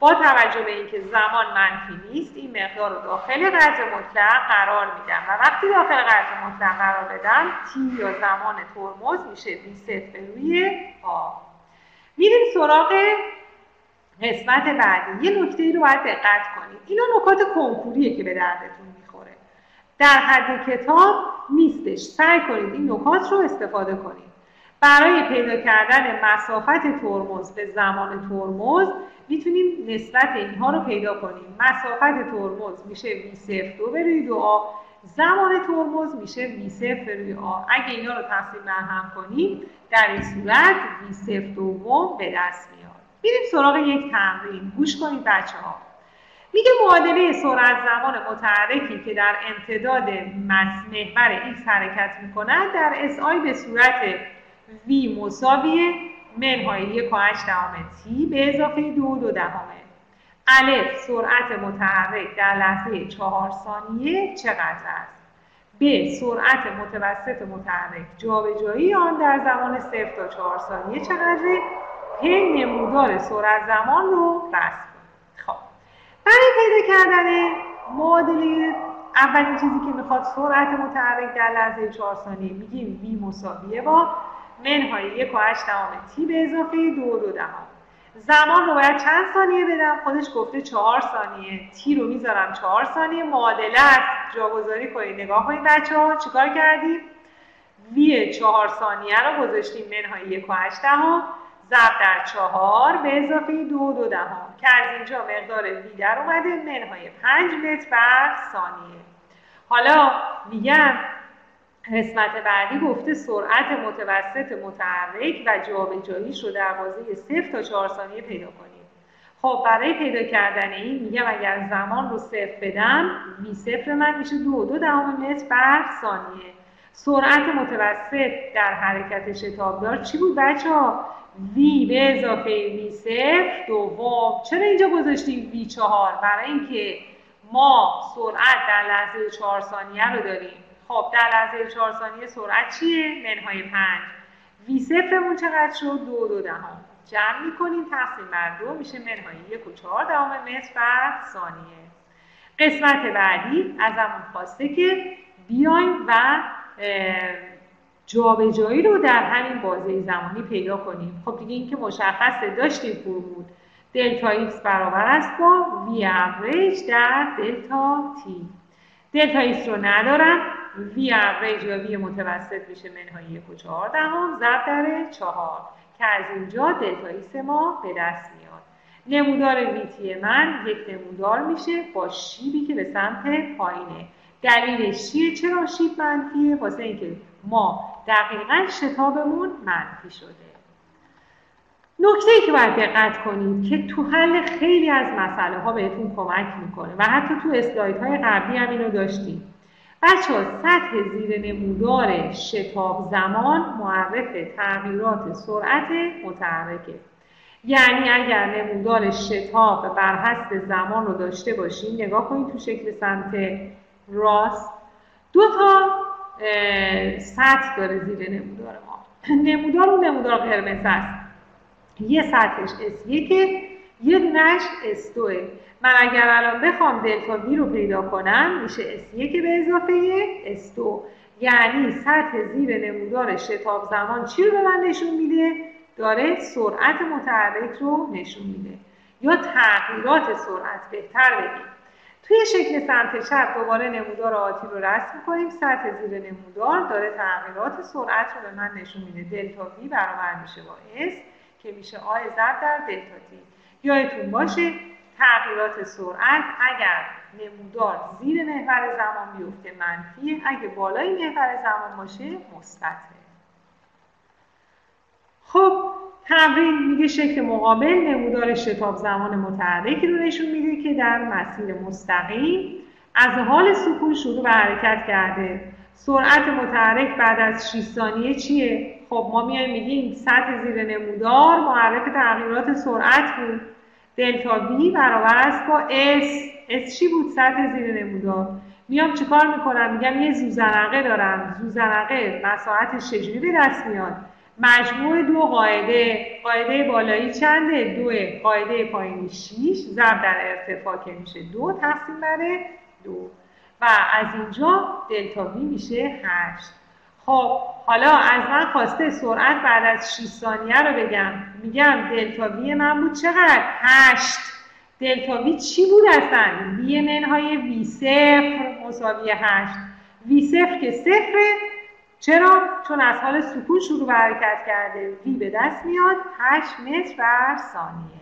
با توجه به اینکه زمان منفی نیست این مقدار رو داخل قدر مطلق قرار میدم. و وقتی داخل قدر مطلق قرار بدم تی یا زمان ترمز میشه وی صفر روی آ. میریم سراغ قسمت بعدی. یه نکته رو باید دقت کنید. اینا نکات کنکوریه که به دردتون می‌خوره. در حد کتاب نیستش. سعی کنید این نکات رو استفاده کنید. برای پیدا کردن مسافت ترمز به زمان ترمز می‌تونیم نسبت اینها رو پیدا کنیم. مسافت ترمز میشه وی صفر دو به دو آ. زمان ترمز میشه وی صفر روی آ. اگه اینا رو تقسیم بر هم کنیم در این صورت وی صفر دوم به دست میاد. میریم سراغ یک تمرین. گوش کنید بچه ها میگه معادله سرعت زمان متحرکی که در امتداد محور ایکس حرکت می‌کند در SI به صورت v مساوی منهای یک و هشت تی به اضافه دو دو دهمه الف سرعت متحرک در لحظه چهار ثانیه چقدر است؟ ب سرعت متوسط متحرک جابجایی آن در زمان صفر تا چهار ثانیه چقدره؟ پ نمودار سرعت زمان رو رسم خب. برای پیدا کردن معادله اولین چیزی که می‌خواد سرعت متحرک در لحظه چهار ثانیه. میگیم v مساویه با منهای یک و هشت تی به اضافه دو دو دهم. زمان رو باید چند ثانیه بدم؟ خودش گفته چهار ثانیه. تی رو می‌ذارم چهار ثانیه. معادله است. جاگذاری کنید. نگاه کنید بچه ها چیکار کردیم؟ وی چهار ثانیه رو گذاشتیم منهای یک و هشت دهم. ضرب در چهار به اضافه دو دو دهم. که از اینجا مقدار وی در اومده منهای پنج متر بر ثانیه. حالا میگم قسمت بعدی گفته سرعت متوسط متحرک و جابجاییش رو در بازه 0 تا 4 ثانیه پیدا کنیم. خب برای پیدا کردن این میگم اگر زمان رو صفر بدم وی صفر من میشه دو دو دهم متر بر ثانیه. سرعت متوسط در حرکت شتابدار چی بود بچه ها؟ وی به اضافه وی صفر دوم چرا اینجا گذاشتیم وی چهار؟ برای اینکه ما سرعت در لحظه چهار ثانیه رو داریم خب در لحظه چهار ثانیه سرعت چیه؟ منهای پنج وی صفرمون چقدر شد؟ دو دو دهم جمع می‌کنیم تقسیم بر دو میشه منهای یک و چهار دهم متر بر ثانیه قسمت بعدی ازمون خواسته که بیایم و جابجایی رو در همین بازه زمانی پیدا کنیم. خب دیگه این که مشخصه داشتیم فرمول دلتا ایکس برابر است با وی اوریج در دلتا تی دلتا ایکس رو ندارم. وی اوریج یا وی متوسط میشه منهای یک و چهار دهم ضرب در چهار. که از اینجا دلتا ایکس ما به دست میاد. نمودار ویتی من یک نمودار میشه با شیبی که به سمت پایینه. دلیلش چیه چرا شیب منفیه؟ واسه اینکه ما دقیقا شتابمون منفی شده. نکته ای که باید دقت کنید که تو حل خیلی از مسئله ها بهتون کمک می‌کنه و حتی تو اسلاید های قبلی هم اینو داشتیم. بچه ها سطح زیر نمودار شتاب زمان معرف تغییرات سرعت متحرکه. یعنی اگر نمودار شتاب بر حسب زمان رو داشته باشیم نگاه کنید تو شکل سمت راست دو تا سطح داره زیر نمودار ما. نمودار و نمودار قرمز است. یه سطحش S1 یه دونش S2 من اگر الان بخوام دلتا وی رو پیدا کنم میشه S1 به اضافه S2 یعنی سطح زیر نمودار شتاب زمان چی رو به من نشون میده؟ داره سرعت متحرک رو نشون میده. یا تغییرات سرعت بهتر بگیم. توی شکل سمت چپ دوباره نمودار آتی رو رسم کنیم سطح زیر نمودار داره تغییرات سرعت رو به من نشون میده. دلتا وی برابر میشه با S که میشه آی ضرب در دلتا تی یادتون باشه تغییرات سرعت اگر نمودار زیر محور زمان بیفته منفی اگه بالای محور زمان باشه مثبته خب تمرین میگه شکل مقابل نمودار شتاب زمان متحرکی رو نشون میده که در مسیر مستقیم از حال سکون شروع به حرکت کرده. سرعت متحرک بعد از 6 ثانیه چیه؟ خب ما میایم میگیم سطح زیر نمودار معرف تغییرات سرعت بود. دلتا وی برابر است با اس اس چی بود؟ سطح زیر نمودار. میام چیکار می‌کنم؟ میگم یه ذوزنقه دارم. ذوزنقه مساحتش چجوری به دست میاد. مجموع دو قاعده قاعده بالایی چنده؟ دو قاعده پایینی 6 ضرب در ارتفاع که میشه دو تقسیم بر دو. و از اینجا دلتا وی میشه 8 خب حالا از من خواسته سرعت بعد از 6 ثانیه رو بگم. میگم دلتا وی من بود چقدر؟ 8 دلتا وی چی بود اصلا؟ وی منهای وی صفر مساوی 8 وی صفر که صفره چرا؟ چون از حال سکون شروع به حرکت کرده. وی به دست میاد. 8 متر بر ثانیه.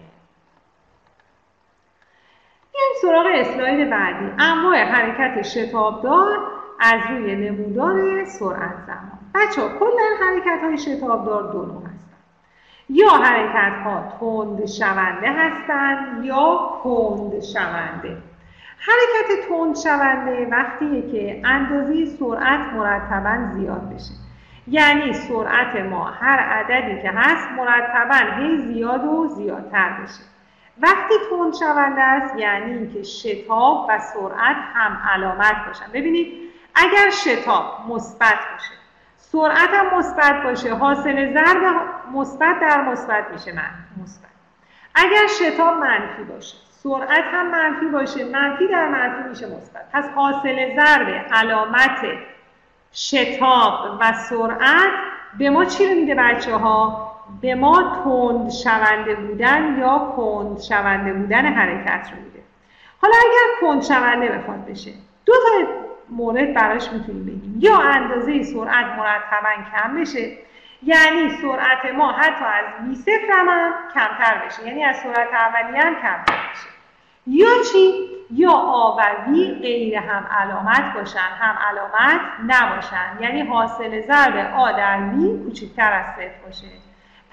این سراغ اسلاید بعدی. انواع حرکت شتابدار از روی نمودار سرعت زمان. بچه ها کلا حرکت های شتابدار دو نوع هستن. یا حرکت ها تند شونده هستند یا کند شونده. حرکت تند شونده وقتیه که اندازه سرعت مرتبا زیاد بشه. یعنی سرعت ما هر عددی که هست مرتبا هی زیاد و زیادتر بشه. وقتی تند شونده است یعنی اینکه شتاب و سرعت هم علامت باشن. ببینید اگر شتاب مثبت باشه سرعت هم مثبت باشه حاصل ضرب مثبت در مثبت میشه من مثبت. اگر شتاب منفی باشه سرعت هم منفی باشه. منفی در منفی میشه مثبت. پس حاصل ضرب علامت شتاب و سرعت به ما چی رو میده بچه ها؟ به ما تند شونده بودن یا کند شونده بودن حرکت رو میده. حالا اگر کند شونده بخواد بشه دو تا مورد براش می‌تونیم بگیم. یا اندازه سرعت مرتبا کم بشه یعنی سرعت ما حتی از وی صفر هم کمتر بشه. یعنی از سرعت اولیه هم کمتر بشه. یا چی؟ یا آ و وی غیر هم علامت باشن هم علامت نباشن. یعنی حاصل ضرب آ در وی کوچکتر از صفر باشه.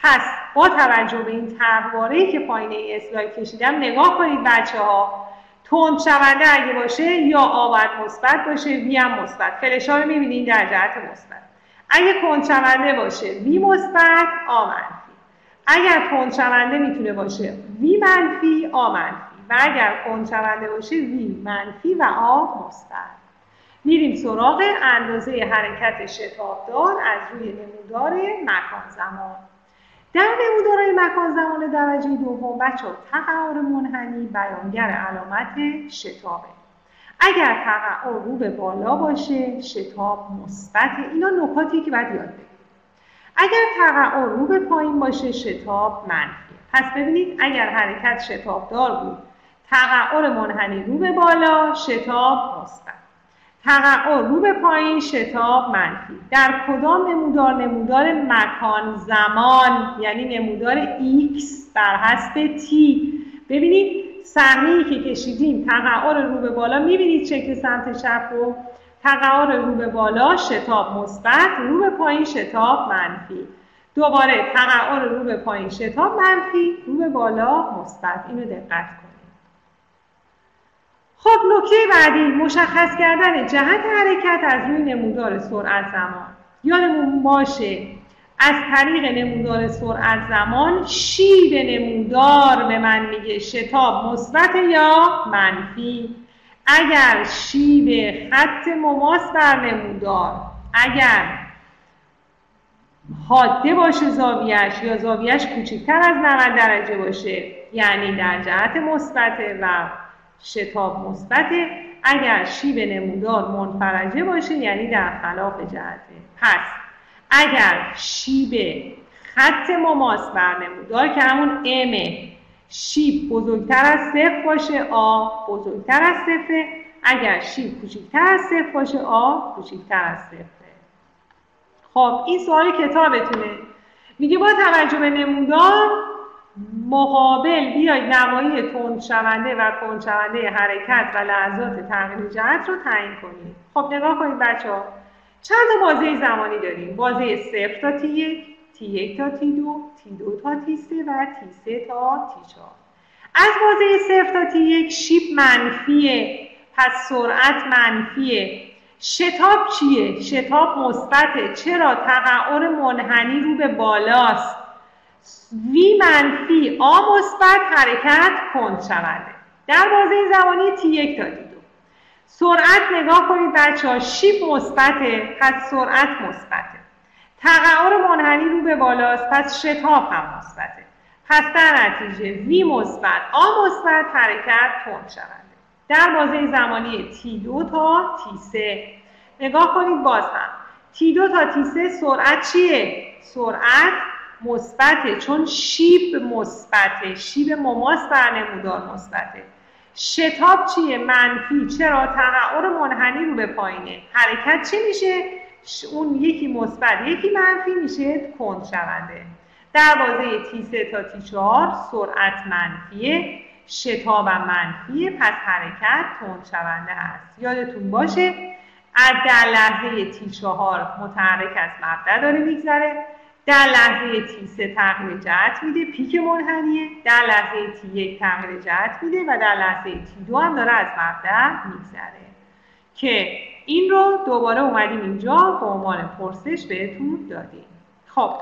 پس با توجه به این طرحواره که پایین این اسلاید کشیدم نگاه کنید بچه ها تند شونده اگه باشه یا آورد مثبت باشه وی هم مثبت. فلشا رو می‌بینید در جهت مثبت. اگه کند شونده باشه وی مثبت آ منفی. اگر کند شونده می‌تونه باشه وی منفی آ منفی. اگر کند شونده باشه وی منفی و آ مثبت میریم سراغ اندازه حرکت شتابدار از روی نمودار مکان زمان. در نمودارهای مکان زمان درجه دوم بچه تقعر منحنی بیانگر علامت شتابه. اگر تقعر رو به بالا باشه شتاب مثبت اینا نکاتی که باید یاد بگیرید اگر تقعر رو به پایین باشه شتاب منفی پس ببینید اگر حرکت شتابدار بود تقعر منحنی رو به بالا شتاب مثبت تقعر رو به پایین شتاب منفی. در کدام نمودار؟ نمودار مکان زمان یعنی نمودار x بر حسب t ببینید سهمی که کشیدیم تقعر رو به بالا می‌بینید شکل سمت چپ رو؟ تقعر رو به بالا شتاب مثبت رو به پایین شتاب منفی. دوباره تقعر رو به پایین شتاب منفی رو به بالا مثبت. اینو دقت کنید. نکته بعدی مشخص کردن جهت حرکت از روی نمودار سرعت زمان. یادمون باشه از طریق نمودار سرعت زمان شیب نمودار به من میگه شتاب مثبت یا منفی. اگر شیب خط مماس بر نمودار اگر حاده باشه زاویش یا زاویش کوچکتر از 90 درجه باشه یعنی در جهت مثبت و شتاب مثبت اگر شیب نمودار منفرجه باشه یعنی در خلاف جهته پس. اگر شیب خط مماس بر نمودار که همون امه شیب بزرگتر از صفر باشه آ بزرگتر از صفره. اگر شیب کوچکتر از صفر باشه آ کوچکتر از صفره. خب این سوال کتابتونه. میگه با توجه به نمودار مقابل بیاید نمایی تند شونده و کند شونده حرکت و لحظات تغییر جهت رو تعیین کنید. خب نگاه کنید بچه ها. چند تا بازه زمانی داریم؟ بازه صفر تا تی یک تی یک تا تی دو تی دو تا تی سه و تی سه تا تی چهار. از بازه صفر تا تی یک شیب منفیه پس سرعت منفیه. شتاب چیه؟ شتاب مثبته. چرا؟ تقعر منحنی رو به بالاست. وی منفی آ مثبت حرکت کند شونده. در بازه زمانی تی یک تا دو سرعت نگاه کنید بچه ها شیب مثبته پس سرعت مثبته. تقعر منحنی رو به بالاست پس شتاب هم مثبته. پس در نتیجه وی مثبت آ مثبت حرکت کند شونده. در بازه زمانی تی دو تا تی سه. نگاه کنید باز هم. تی دو تا تی سه سرعت چیه؟ سرعت مثبته چون شیب مثبته شیب مماس بر نمودار مثبته. شتاب چیه؟ منفی. چرا؟ تقعر منحنی رو به پایینه. حرکت چی میشه؟ اون یکی مثبت یکی منفی میشه. کند شونده. در بازه تی 3 تا تی 4 سرعت منفیه. شتابم منفیه. پس حرکت تند شونده هست. یادتون باشه از در لحظه تی 4 متحرک از مبدع داره میگذره. در لحظه تی 3 تغییر جهت میده پیک منحنیه. در لحظه تی 1 تغییر جهت میده و در لحظه تی 2 هم داره از مبدع میگذره. که این رو دوباره اومدیم اینجا به عنوان پرسش بهتون دادیم. خب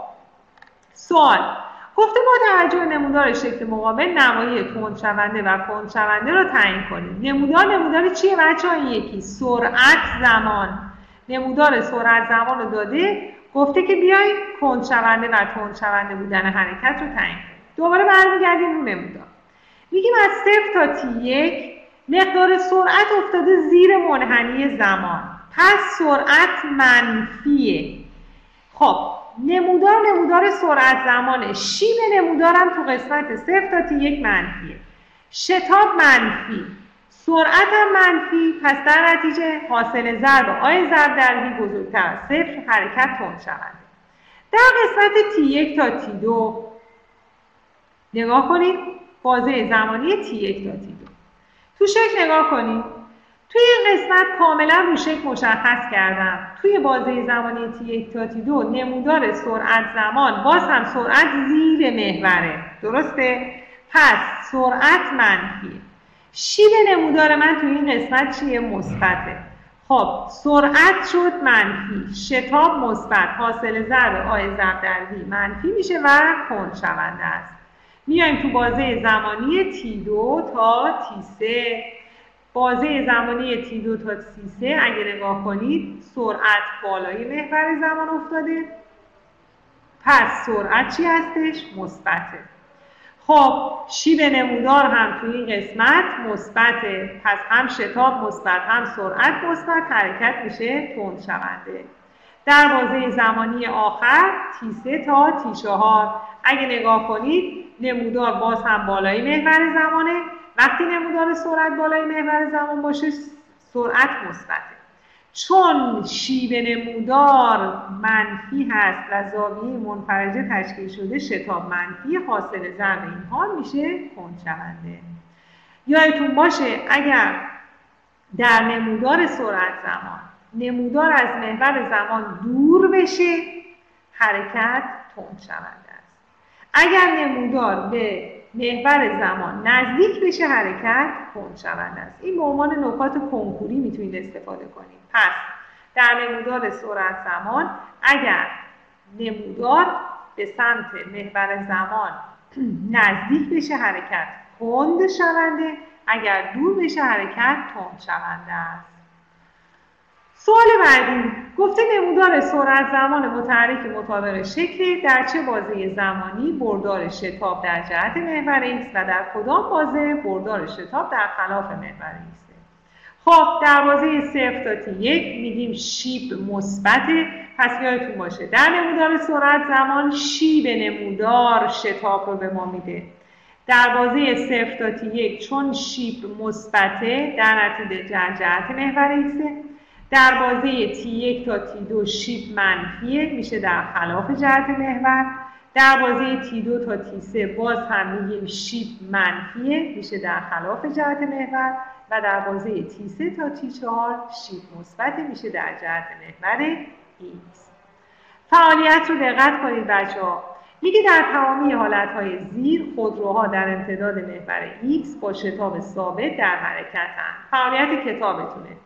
سوال. گفته با توجه نمودار شکل مقابل نمایی شونده و شونده رو تعیین کنیم. نمودار نمودار چیه بچه یکی. سرعت زمان. نمودار سرعت زمان رو داده گفته که بیایم شونده و شونده بودن حرکت رو تعیین دوباره برمیگردیم رو نمودار. میگیم از صفر تا تی یک مقدار سرعت افتاده زیر منحنی زمان. پس سرعت منفیه. خب نمودار نمودار سرعت زمانه. شیب نمودارم تو قسمت صفر تا تی یک منفیه. شتاب منفی. سرعت هم منفی پس در نتیجه حاصل ضرب آی ضرب در بی بزرگتر از صفر حرکت تند شود. در قسمت تی یک تا تی دو نگاه کنید بازه زمانی تی یک تا تی دو. تو شکل نگاه کنید. توی این قسمت کاملا رو شکل مشخص کردم. توی بازه زمانی تی یک تا تی دو نمودار سرعت زمان باز هم سرعت زیر محوره. درسته؟ پس سرعت منفی شیب نمودار من توی این قسمت چیه؟ مثبته. خب سرعت شد منفی شتاب مثبت حاصل ضرب آی ضرب در وی. منفی میشه و کند شونده است. میایم تو بازه زمانی تی دو تا تی سه. بازه زمانی تی دو تا تی سه اگه نگاه کنید سرعت بالای محور زمان افتاده. پس سرعت چی هستش؟ مثبته. خب شیب نمودار هم توی این قسمت مثبته. پس هم شتاب مثبت هم سرعت مثبت حرکت میشه تند شونده. در بازه زمانی آخر تی سه تا تی چهار اگه نگاه کنید نمودار باز هم بالای محور زمانه. وقتی نمودار سرعت بالای محور زمان باشه سرعت مثبته. چون شیب نمودار منفی هست و زاویه منفرجه تشکیل شده شتاب منفی حاصل ضرب این حال میشه شونده. یادتون باشه اگر در نمودار سرعت زمان نمودار از محور زمان دور بشه حرکت تند شونده است. اگر نمودار به محور زمان نزدیک بشه حرکت کند شونده است. این به عنوان نکات کنکوری می‌تونید استفاده کنید. پس در نمودار سرعت زمان اگر نمودار به سمت محور زمان نزدیک بشه حرکت کند شونده. اگر دور بشه حرکت تند شونده است. سوال بعدی. گفته نمودار سرعت زمان متحرک مطابق شکلی در چه بازه زمانی بردار شتاب در جهت محور ایکس و در کدام بازه بردار شتاب در خلاف محور ایکس خب در بازه صفر تا تی یک میگیم شیب مثبته. پس یادتون باشه در نمودار سرعت زمان شیب نمودار شتاب رو به ما میده. در بازه صفر تا تی یک چون شیب مثبته در نتیجه جهت محور ایکسه در بازه تی یک تا تی دو شیب منفیه میشه در خلاف جهت محور. در بازه تی دو تا تی سه باز هم میگیم شیب منفیه میشه در خلاف جهت محور. و در بازه تی سه تا تی چهار شیب مثبت میشه در جهت محور ایکس فعالیت رو دقت کنید بچه ها میگه در تمامی حالتهای زیر خودروها در امتداد محور ایکس با شتاب ثابت در حرکتن. فعالیت کتابتونه.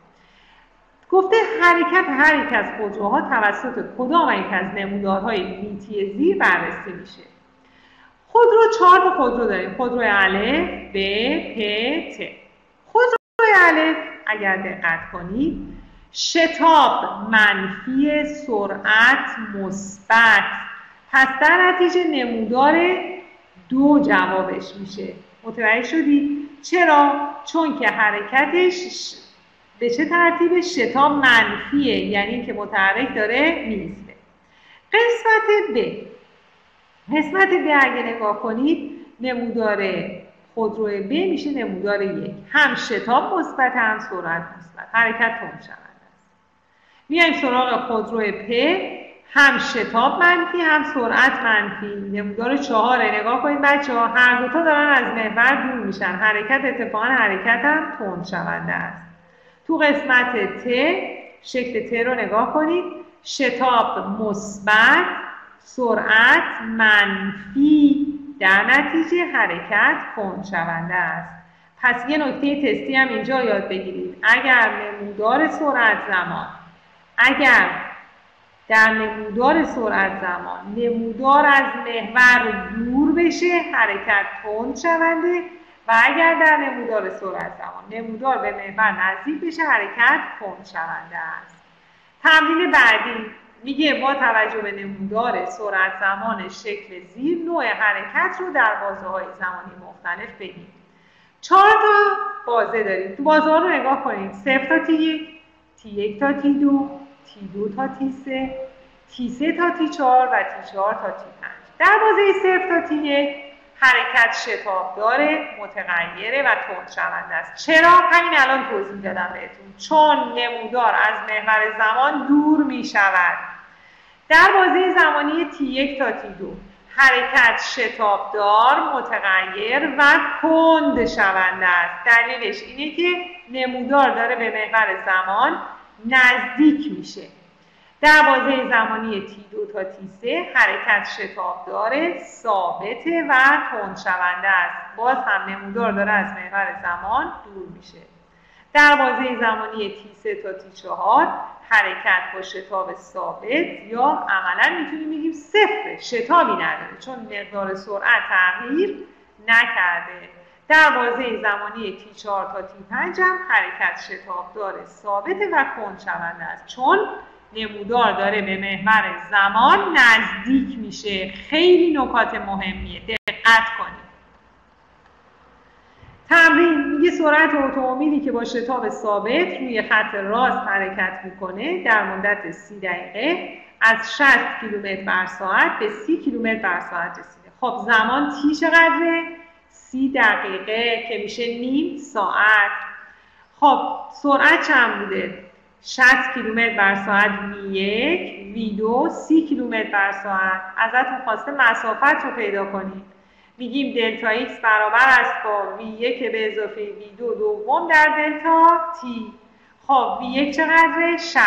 گفته حرکت هر یک از خودروها توسط کدام یک از نمودارهای میتی زیر بررسی میشه. خودرو چهار تا خودرو داریم. خودرو الف ب پ ت. الف اگر دقت کنید شتاب منفی سرعت مثبت. پس در نتیجه نمودار دو جوابش میشه. متوجه شدید چرا؟ چون که حرکتش به چه ترتیب؟ شتاب منفیه یعنی که متحرک داره میسته قسمت ب. قسمت ب اگه نگاه کنید نمودار خودرو ب میشه نمودار یک. هم شتاب مثبت هم سرعت مثبت. حرکت تند است. میایم سراغ خودرو پ هم شتاب منفی هم سرعت منفی. نمودار چهاره نگاه کنید بچه ها هر دوتا دارن از محور دور میشن. حرکت اتفاقا حرکت هم تند شونده است. تو قسمت ت شکل ت رو نگاه کنید. شتاب مثبت سرعت منفی. در نتیجه حرکت کند شونده است. پس یه نکته تستی هم اینجا یاد بگیرید. اگر نمودار سرعت زمان اگر در نمودار سرعت زمان نمودار از محور دور بشه حرکت تند شونده. و اگر در نمودار سرعت زمان نمودار به محور نزدیک بشه حرکت کند شونده است. تمرین بعدی. میگه با توجه به نمودار سرعت زمان شکل زیر نوع حرکت رو در بازه های زمانی مختلف بگیم چهار تا بازه داریم. تو بازه رو نگاه کنید صفر تا تی یک تی یک تا تی دو تی دو تا تی سه تی سه تا تی چهار و تی چهار تا تی پنج. در بازه صفر تا تی یک حرکت شتاب داره متغیره و تند شونده است. چرا؟ همین الان توضیح دادم بهتون. چون نمودار از محور زمان دور می شود. در بازه زمانی تی یک تا تی دو حرکت شتابدار متغیر و کند شونده است. دلیلش اینه که نمودار داره به محور زمان نزدیک میشه. در بازه زمانی تی دو تا تی سه حرکت شتاب داره ثابته و تند شونده است. باز هم نمودار داره از محور زمان دور میشه. در بازه زمانی تی سه تا تی چهار حرکت با شتاب ثابت یا عملا می‌تونیم بگیم صفر. شتابی نداره چون مقدار سرعت تغییر نکرده. در بازه زمانی تی 4 تا تی 5 هم حرکت شتاب داره ثابته و کند شونده است. چون نمودار داره به محور زمان نزدیک میشه. خیلی نکات مهمیه. دقت کنید. تمرین میگه سرعت اتومبیلی که با شتاب ثابت روی خط راست حرکت می‌کنه در مدت سی دقیقه از 60 کیلومتر بر ساعت به 30 کیلومتر بر ساعت رسیده. خب زمان تی چقدره؟ 30 دقیقه که میشه نیم ساعت. خب سرعت چند بوده؟ 60 کیلومتر بر ساعت وی یک وی دو 30 کیلومتر بر ساعت. ازتون خواسته مسافت رو پیدا کنید. میگیم دلتا ایکس برابر است با وی یک به اضافه وی دو دوم در دلتا تی. خب وی یک چقدره؟ 60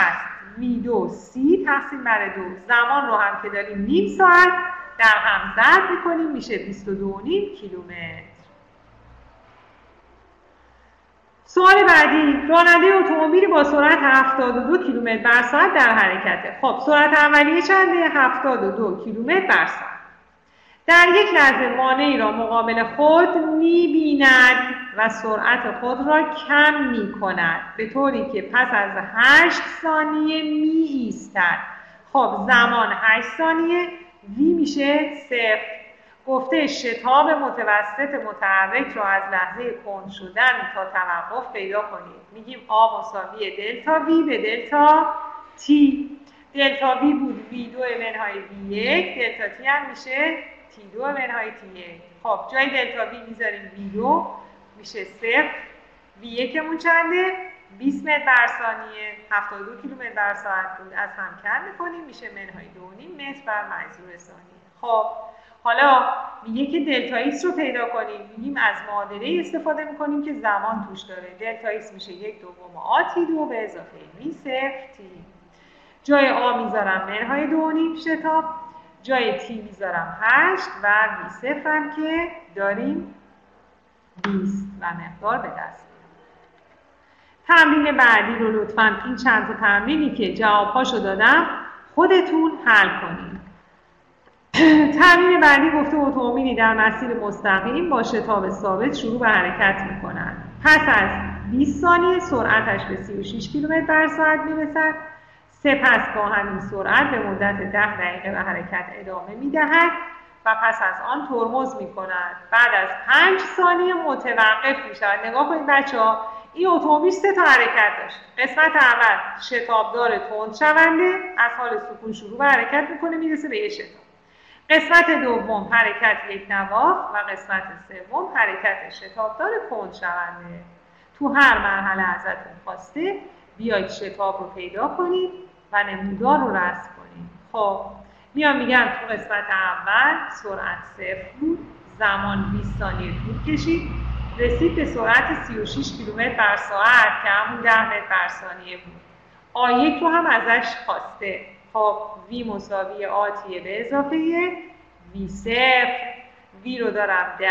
وی دو سی تقسیم بر دو. زمان رو هم که داریم نیم ساعت در هم ضرب می‌کنیم میشه 22 نیم کیلومتر. سوال بعدی راننده اتومبیلی با سرعت 72 کیلومتر بر ساعت در حرکته. خب سرعت اولیه چنده؟ 72 کیلومتر بر ساعت. در یک لحظه مانعی را مقابل خود می‌بیند و سرعت خود را کم می کند به طوری که پس از 8 ثانیه می ایستد خب زمان 8 ثانیه وی میشه صفر. گفته شتاب متوسط متحرک را از لحظه کند شدن تا توقف پیدا کنید. میگیم آ مساوی دلتا وی به دلتا تی. دلتا وی بود وی دو منهای وی یک. دلتا تی هم میشه تی دو منهای تی یک. خب جای دلتا وی می‌ذاریم وی دو. میشه صفر. وی یکمون چنده؟ 20 متر بر ثانیه. 72 کیلومتر بر ساعت بود. از هم کم می‌کنیم. میشه منهای دو نیم متر بر مجذور ثانیه. خب حالا میگه که دلتا ایکس رو پیدا کنیم. میگیم از معادله استفاده می‌کنیم که زمان توش داره. دلتا ایکس میشه یک دوم آ تی دو به اضافه صفر تی جای آ می‌ذارم منهای دو نیم شتاب جای تی می‌ذارم هشت و وی صفر هم که داریم 20 و مقدار به دست تمرین بعدی رو لطفا این چند تا تمرینی که جوابهاشو دادم خودتون حل کنید. تمرین بعدی گفته اتومبیلی در مسیر مستقیم با شتاب ثابت شروع به حرکت می‌کنند پس از 20 ثانیه سرعتش به 36 کیلومتر بر ساعت می‌رسد. سپس با همین سرعت به مدت 10 دقیقه به حرکت ادامه می‌دهد و پس از آن ترمز می کند بعد از 5 ثانیه متوقف می نگاه کنید بچه ها این اتومبیل سه تا حرکت داشت. قسمت اول شتابدار تند شونده از حال سکون شروع به حرکت می‌کنه می‌رسه به یه شتاب. قسمت دوم حرکت یک نواخت و قسمت سوم حرکت شتابدار کند شونده. تو هر مرحله ازتون خواسته بیاید شتاب رو پیدا کنید و نمودار رو رسم کنید. خب میان میگن تو قسمت اول سرعت صفر بود زمان 20 ثانیه طول کشید. رسید به سرعت 36 کیلومتر بر ساعت که همون 10 متر بر ثانیه بود. آ1 رو هم ازش خواسته. خب وی مساوی آتیه به اضافه وی صفر. وی رو دارم 10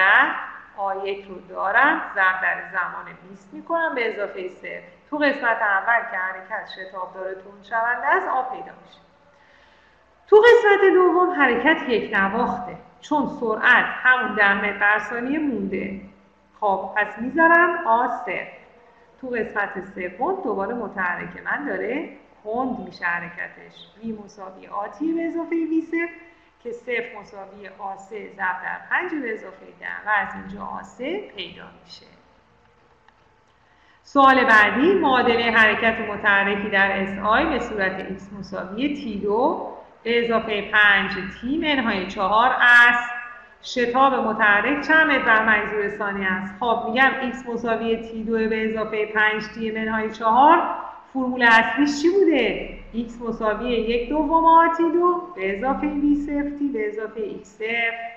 آ1 رو دارم. ضرب در زمان 20 می‌کنم به اضافه صفر. تو قسمت اول که حرکت شتاب داره تون شونده از آ پیدا میشه. تو قسمت دوم حرکت یک نواخته. چون سرعت همون ده متر ثانیه مونده. خب پس می‌ذارم آ صفر. تو قسمت سوم دوباره متحرک من داره کند میشه حرکتش. وی مساوی آتی به اضافه وی صفر که صفر مساوی آ سه ضرب در پنج به اضافه ده و از اینجا آ سه پیدا میشه. سوال بعدی معادله حرکت متحرکی در اس آی به صورت x مساوی تی دو به اضافه 5 تی منهای 4 است شتاب متحرک چند متر بر مجذور ثانیه است؟ خب میگم x مساوی تی دو به اضافه 5 تی منهای 4 فرمول اصلیش چی بوده؟ X مساوی یک دوم آ تی دو به اضافه v صفر تی به اضافه x صفر.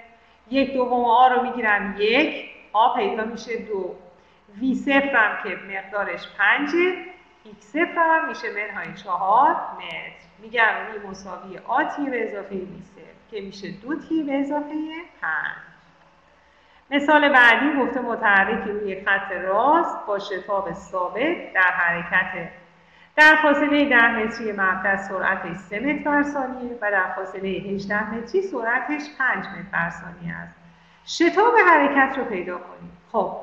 یک دوم آ رو می‌گیرم یک آ پیدا میشه دو. V صفر هم که مقدارش پنجه x صفر هم میشه منهای چهار متر. میگم وی مساوی آ تی به اضافه وی که میشه دو تی به اضافه پنج. مثال بعدی گفته متحرکی روی خط راست با شتاب ثابت در حرکت در فاصله 10 متری مبدا سرعتش 3 متر بر ثانیه و در فاصله 18 متری سرعتش 5 متر بر ثانیه است. شتاب حرکت رو پیدا کنید خب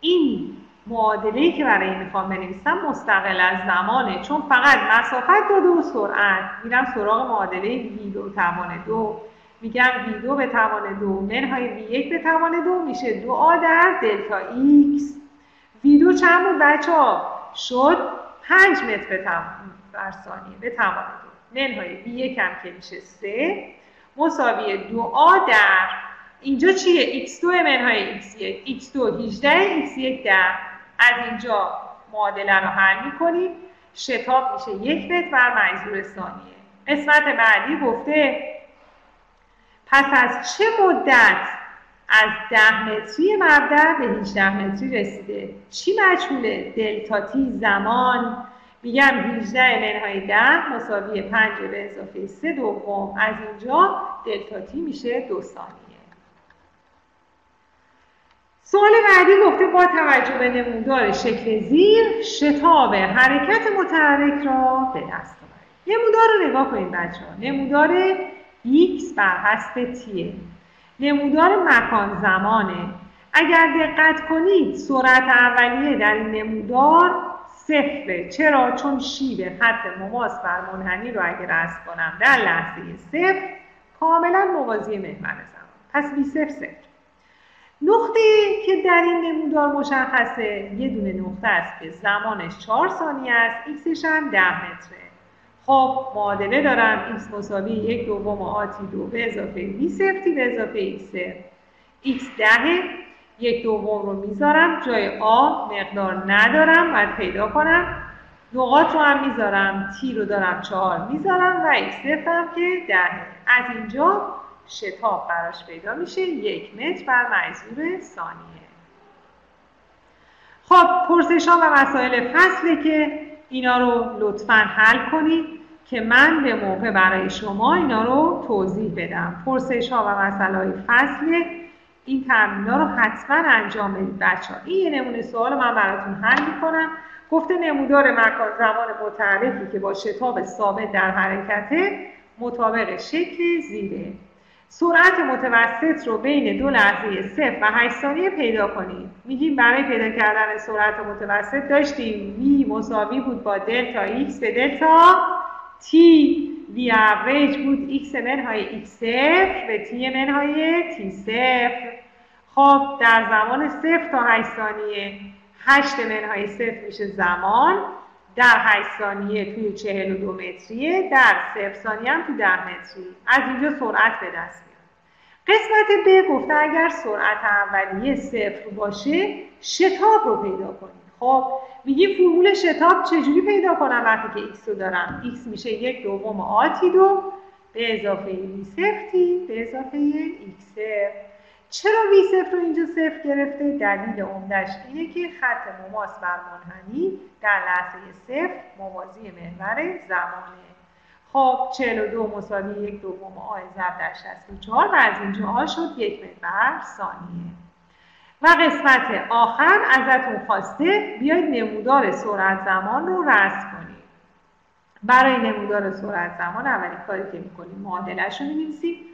این معادله که برای این می‌خوام بنویسم مستقل از زمانه چون فقط مسافت داده و سرعت. میرم سراغ معادله وی دو توان دو. میگم وی دو به توان دو منهای وی یک به توان دو میشه. دو آ در دلتا ایکس وی دو چند بود بچه ها شد پنج متر به بر ثانیه به توان دو. منهای وی یک هم که میشه سه. مساوی دو آ در. اینجا چیه؟ x2 منهای x1 x2 18 x1 در. از اینجا معادله رو حل می‌کنیم. شتاب میشه یک متر بر مجذور ثانیه. قسمت بعدی گفته پس از چه مدت از ده متری مبدع به 18 متری رسیده. چی مجهوله دلتا تی زمان؟ میگم 18 منهای 10 مساوی 5 به اضافه 3 دوم. از اینجا دلتا تی میشه دو ثانیه. سوال بعدی گفته با توجه به نمودار شکل زیر شتاب حرکت متحرک را به دست آورید نمودار رو نگاه کنید بچه ها نمودار x بر حسب t. نمودار مکان زمانه. اگر دقت کنید سرعت اولیه در این نمودار صفره چرا؟ چون شیب خط مماس بر منحنی رو اگر رسم کنم در لحظه صفر کاملا موازی محور زمان. پس وی صفر صفر. نقطه که در این نمودار مشخصه یه دونه نقطه است که زمانش 4 ثانیه است ایکسش هم 10 متره. خب معادله دارم. x مساوی یک دوم آ تی دو. به اضافه وی صفر تی به اضافه x x دهه. یک دوم رو می‌ذارم. جای آ مقدار ندارم. باید پیدا کنم. نقاط رو هم می‌ذارم. تی رو دارم. چهار می‌ذارم. و x هم که دهه. از اینجا شتاب براش پیدا میشه. یک متر بر مجذور ثانیه. خب پرسش ها و مسائل فصله که اینا رو لطفا حل کنید که من به موقع برای شما اینا رو توضیح بدم. پرسش ها و مسئله های فصله این تمرین رو حتما انجام بدید. بچه این یه نمونه سوال من براتون حل می‌کنم. گفته نمودار مکان زمان متحرکی که با شتاب ثابت در حرکته مطابق شکل زیره. سرعت متوسط رو بین دو لحظه صفر و 8 ثانیه پیدا کنید میگیم برای پیدا کردن سرعت متوسط داشتیم. v مساوی بود با دلتا x به دلتا t v average بود x منهای x صفر به t منهای t صفر. خب در زمان صفر تا 8 ثانیه 8 منهای صفر میشه زمان. در 8 ثانیه توی 42 متریه در 0 ثانیه هم توی 10 متری. از اینجا سرعت به دست میاد. قسمت ب گفته اگر سرعت اولیه صفر باشه شتاب رو پیدا کنید. خب میگیم فرمول شتاب چجوری پیدا کنم وقتی که x رو دارم؟ X میشه یک دوم آتی دو به اضافه وی تی به اضافه x چرا وی صفر رو اینجا صفر گرفته؟ دلیل عمدش اینه که خط مماس بر منحنی در لحظه صفر موازی محور زمانه. خب 42 مساوی یک دوم آ ضرب در 64 و از اینجا آ شد یک متر بر ثانیه. و قسمت آخر ازتون خواسته بیاید نمودار سرعت زمان رو رسم کنید. برای نمودار سرعت زمان اولین کاری که می‌کنیم معادلش رو می‌نویسیم.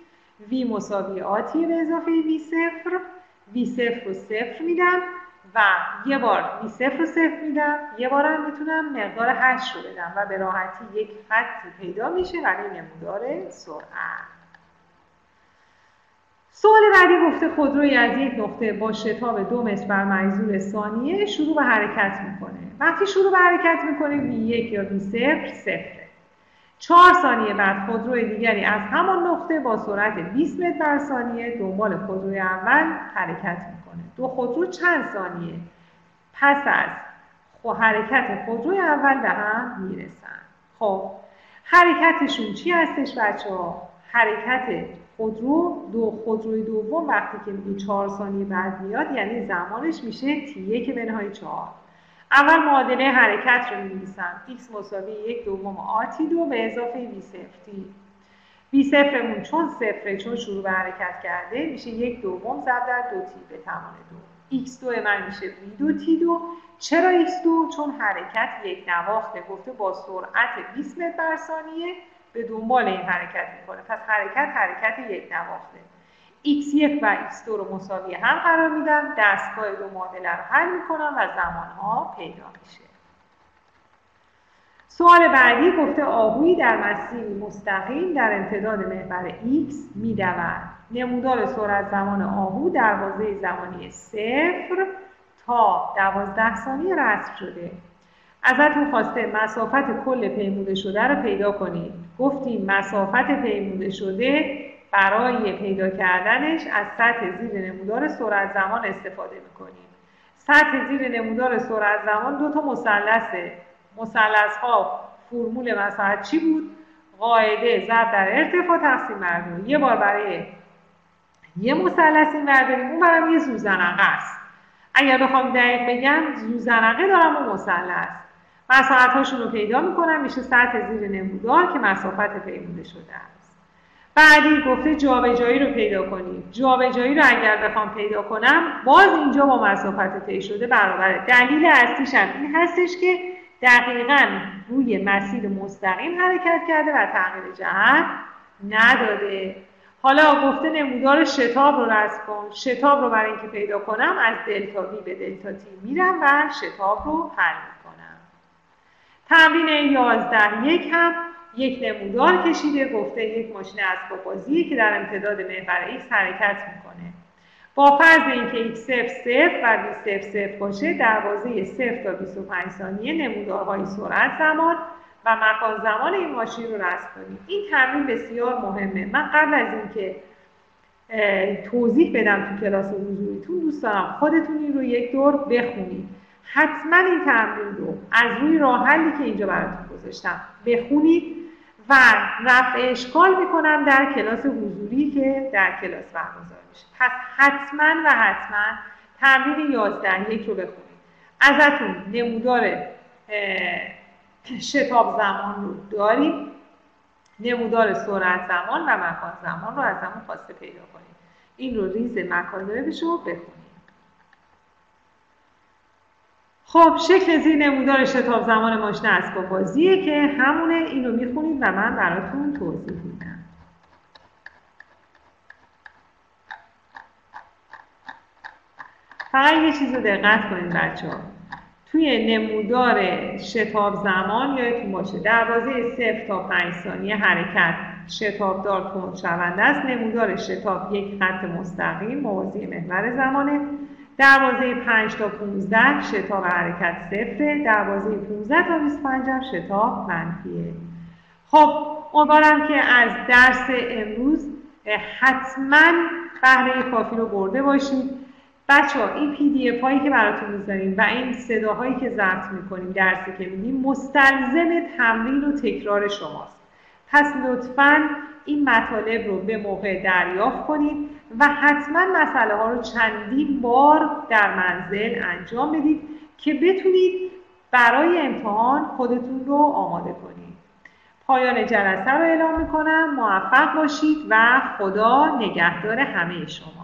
V مساوی آتی به اضافه v صفر. V صفر رو صفر میدم و یه بار v صفر رو صفر میدم. یه بارم می‌تونم مقدار 8 رو بدم و به راحتی یک خطی پیدا میشه برای نمودار سرعت. سوال بعدی گفته خودروی از یک نقطه با شتاب دو متر بر مجذور ثانیه شروع به حرکت می‌کنه. وقتی شروع به حرکت می‌کنه وی یک یا وی صفر صفره. چهار ثانیه بعد خودروی دیگری از همان نقطه با سرعت 20 متر بر ثانیه دنبال خودروی اول حرکت می‌کنه. دو خودرو چند ثانیه؟ پس از حرکت خودروی اول به هم می‌رسن. خب حرکتشون چی هستش بچه ها؟ حرکت خودرو دو خودروی دوم وقتی که میگه چهار ثانیه بعد میاد یعنی زمانش میشه تی یک منهای چهار. اول معادله حرکت رو می‌نویسم. X مساوی یک دوم آتی دو به اضافه وی صفری وی صفرمون چون صفره چون شروع به حرکت کرده میشه یک دوم ضرب در دو تی به توان دو. X دو من میشه وی دو تی دو. چرا x دو؟ چون حرکت یک نواخته. گفته با سرعت 20 متر بر ثانیه به دنبال این حرکت می‌کنه. پس حرکت حرکت یک نواخته. X1 و x2 رو مساوی هم قرار میدم. دستگاه دو معادله رو حل می‌کنم و زمانها پیدا میشه. سوال بعدی گفته آهویی در مسیری مستقیم در امتداد محور x میدود. نمودار سرعت زمان آهو در بازه زمانی صفر تا دوازده ثانیه رسم شده. ازتون خواسته مسافت کل پیموده شده رو پیدا کنید. گفتیم مسافت پیموده شده برای پیدا کردنش از سطح زیر نمودار سرعت زمان استفاده می‌کنیم. سطح زیر نمودار سرعت زمان دو تا مثلثه مثلث. ها فرمول مثلا چی بود؟ قاعده ضرب در ارتفاع تقسیم بر یه بار برای یه مثلث این برداریم اون برای یه زوزنقه است. اگر بخوام دقیق بگم زوزنقه دارم و مثلث. مساحت هاشون رو پیدا می‌کنم میشه سطح زیر نمودار که مسافت پیموده شده. است بعدی گفته جابجایی رو پیدا کنیم جابجایی رو اگر بخوام پیدا کنم باز اینجا با مسافت طی شده برابره. دلیل اصلیش هم این هستش که دقیقا روی مسیر مستقیم حرکت کرده و تغییر جهت نداده. حالا گفته نمودار شتاب رو رسم کن. شتاب رو برای اینکه پیدا کنم از دلتا وی به دلتا تی میرم و شتاب رو حل تمرین 11 یک هم یک نمودار کشیده گفته یک ماشین اسباب بازی که در امتداد محور x حرکت می‌کنه. با فرض اینکه x صفر صفر و v صفر صفر باشه در بازه 0 تا 25 ثانیه نمودارهای سرعت زمان و مکان زمان این ماشین رو رسم کنیم. این تمرین بسیار مهمه. من قبل از اینکه توضیح بدم تو کلاس حضوریتون دوست دارم خودتون این رو یک دور بخونید. حتما این تمرین رو از روی راه حلی که اینجا براتون گذاشتم بخونید و رفع اشکال می‌کنم در کلاس حضوری که در کلاس برگزار میشه. پس حتما و حتما تمرین 11 یک رو بخونید. ازتون نمودار شتاب زمان رو داریم. نمودار سرعت زمان و مکان زمان رو از همون خواسته پیدا کنید. این رو ریز مکان داره بشه و بخونید خب شکل زیر نمودار شتاب زمان ماشین اسباب بازیه که همونه. اینو می‌خونید و من براتون توضیح میدم. فقط یه چیز رو دقت کنید بچه ها توی نمودار شتاب زمان یادتون باشه دروازه صفر تا 5 ثانیه حرکت شتابدار تند شونده است. نمودار شتاب یک خط مستقیم موازی محور زمانه. دروازه 5 تا 15 شتاب حرکت صفره دروازه 15 تا 25 هم شتاب منفیه خب امیدوارم که از درس امروز حتما بهره کافی رو برده باشید بچه ها این پی دی اف هایی که براتون می‌ذاریم و این صداهایی که ضبط می‌کنیم درسی که میدیم مستلزم تمرین و تکرار شماست. پس لطفا این مطالب رو به موقع دریافت کنید. و حتما مسئله ها رو چندین بار در منزل انجام بدید که بتونید برای امتحان خودتون رو آماده کنید. پایان جلسه رو اعلام می‌کنم. موفق باشید و خدا نگهدار همه شما.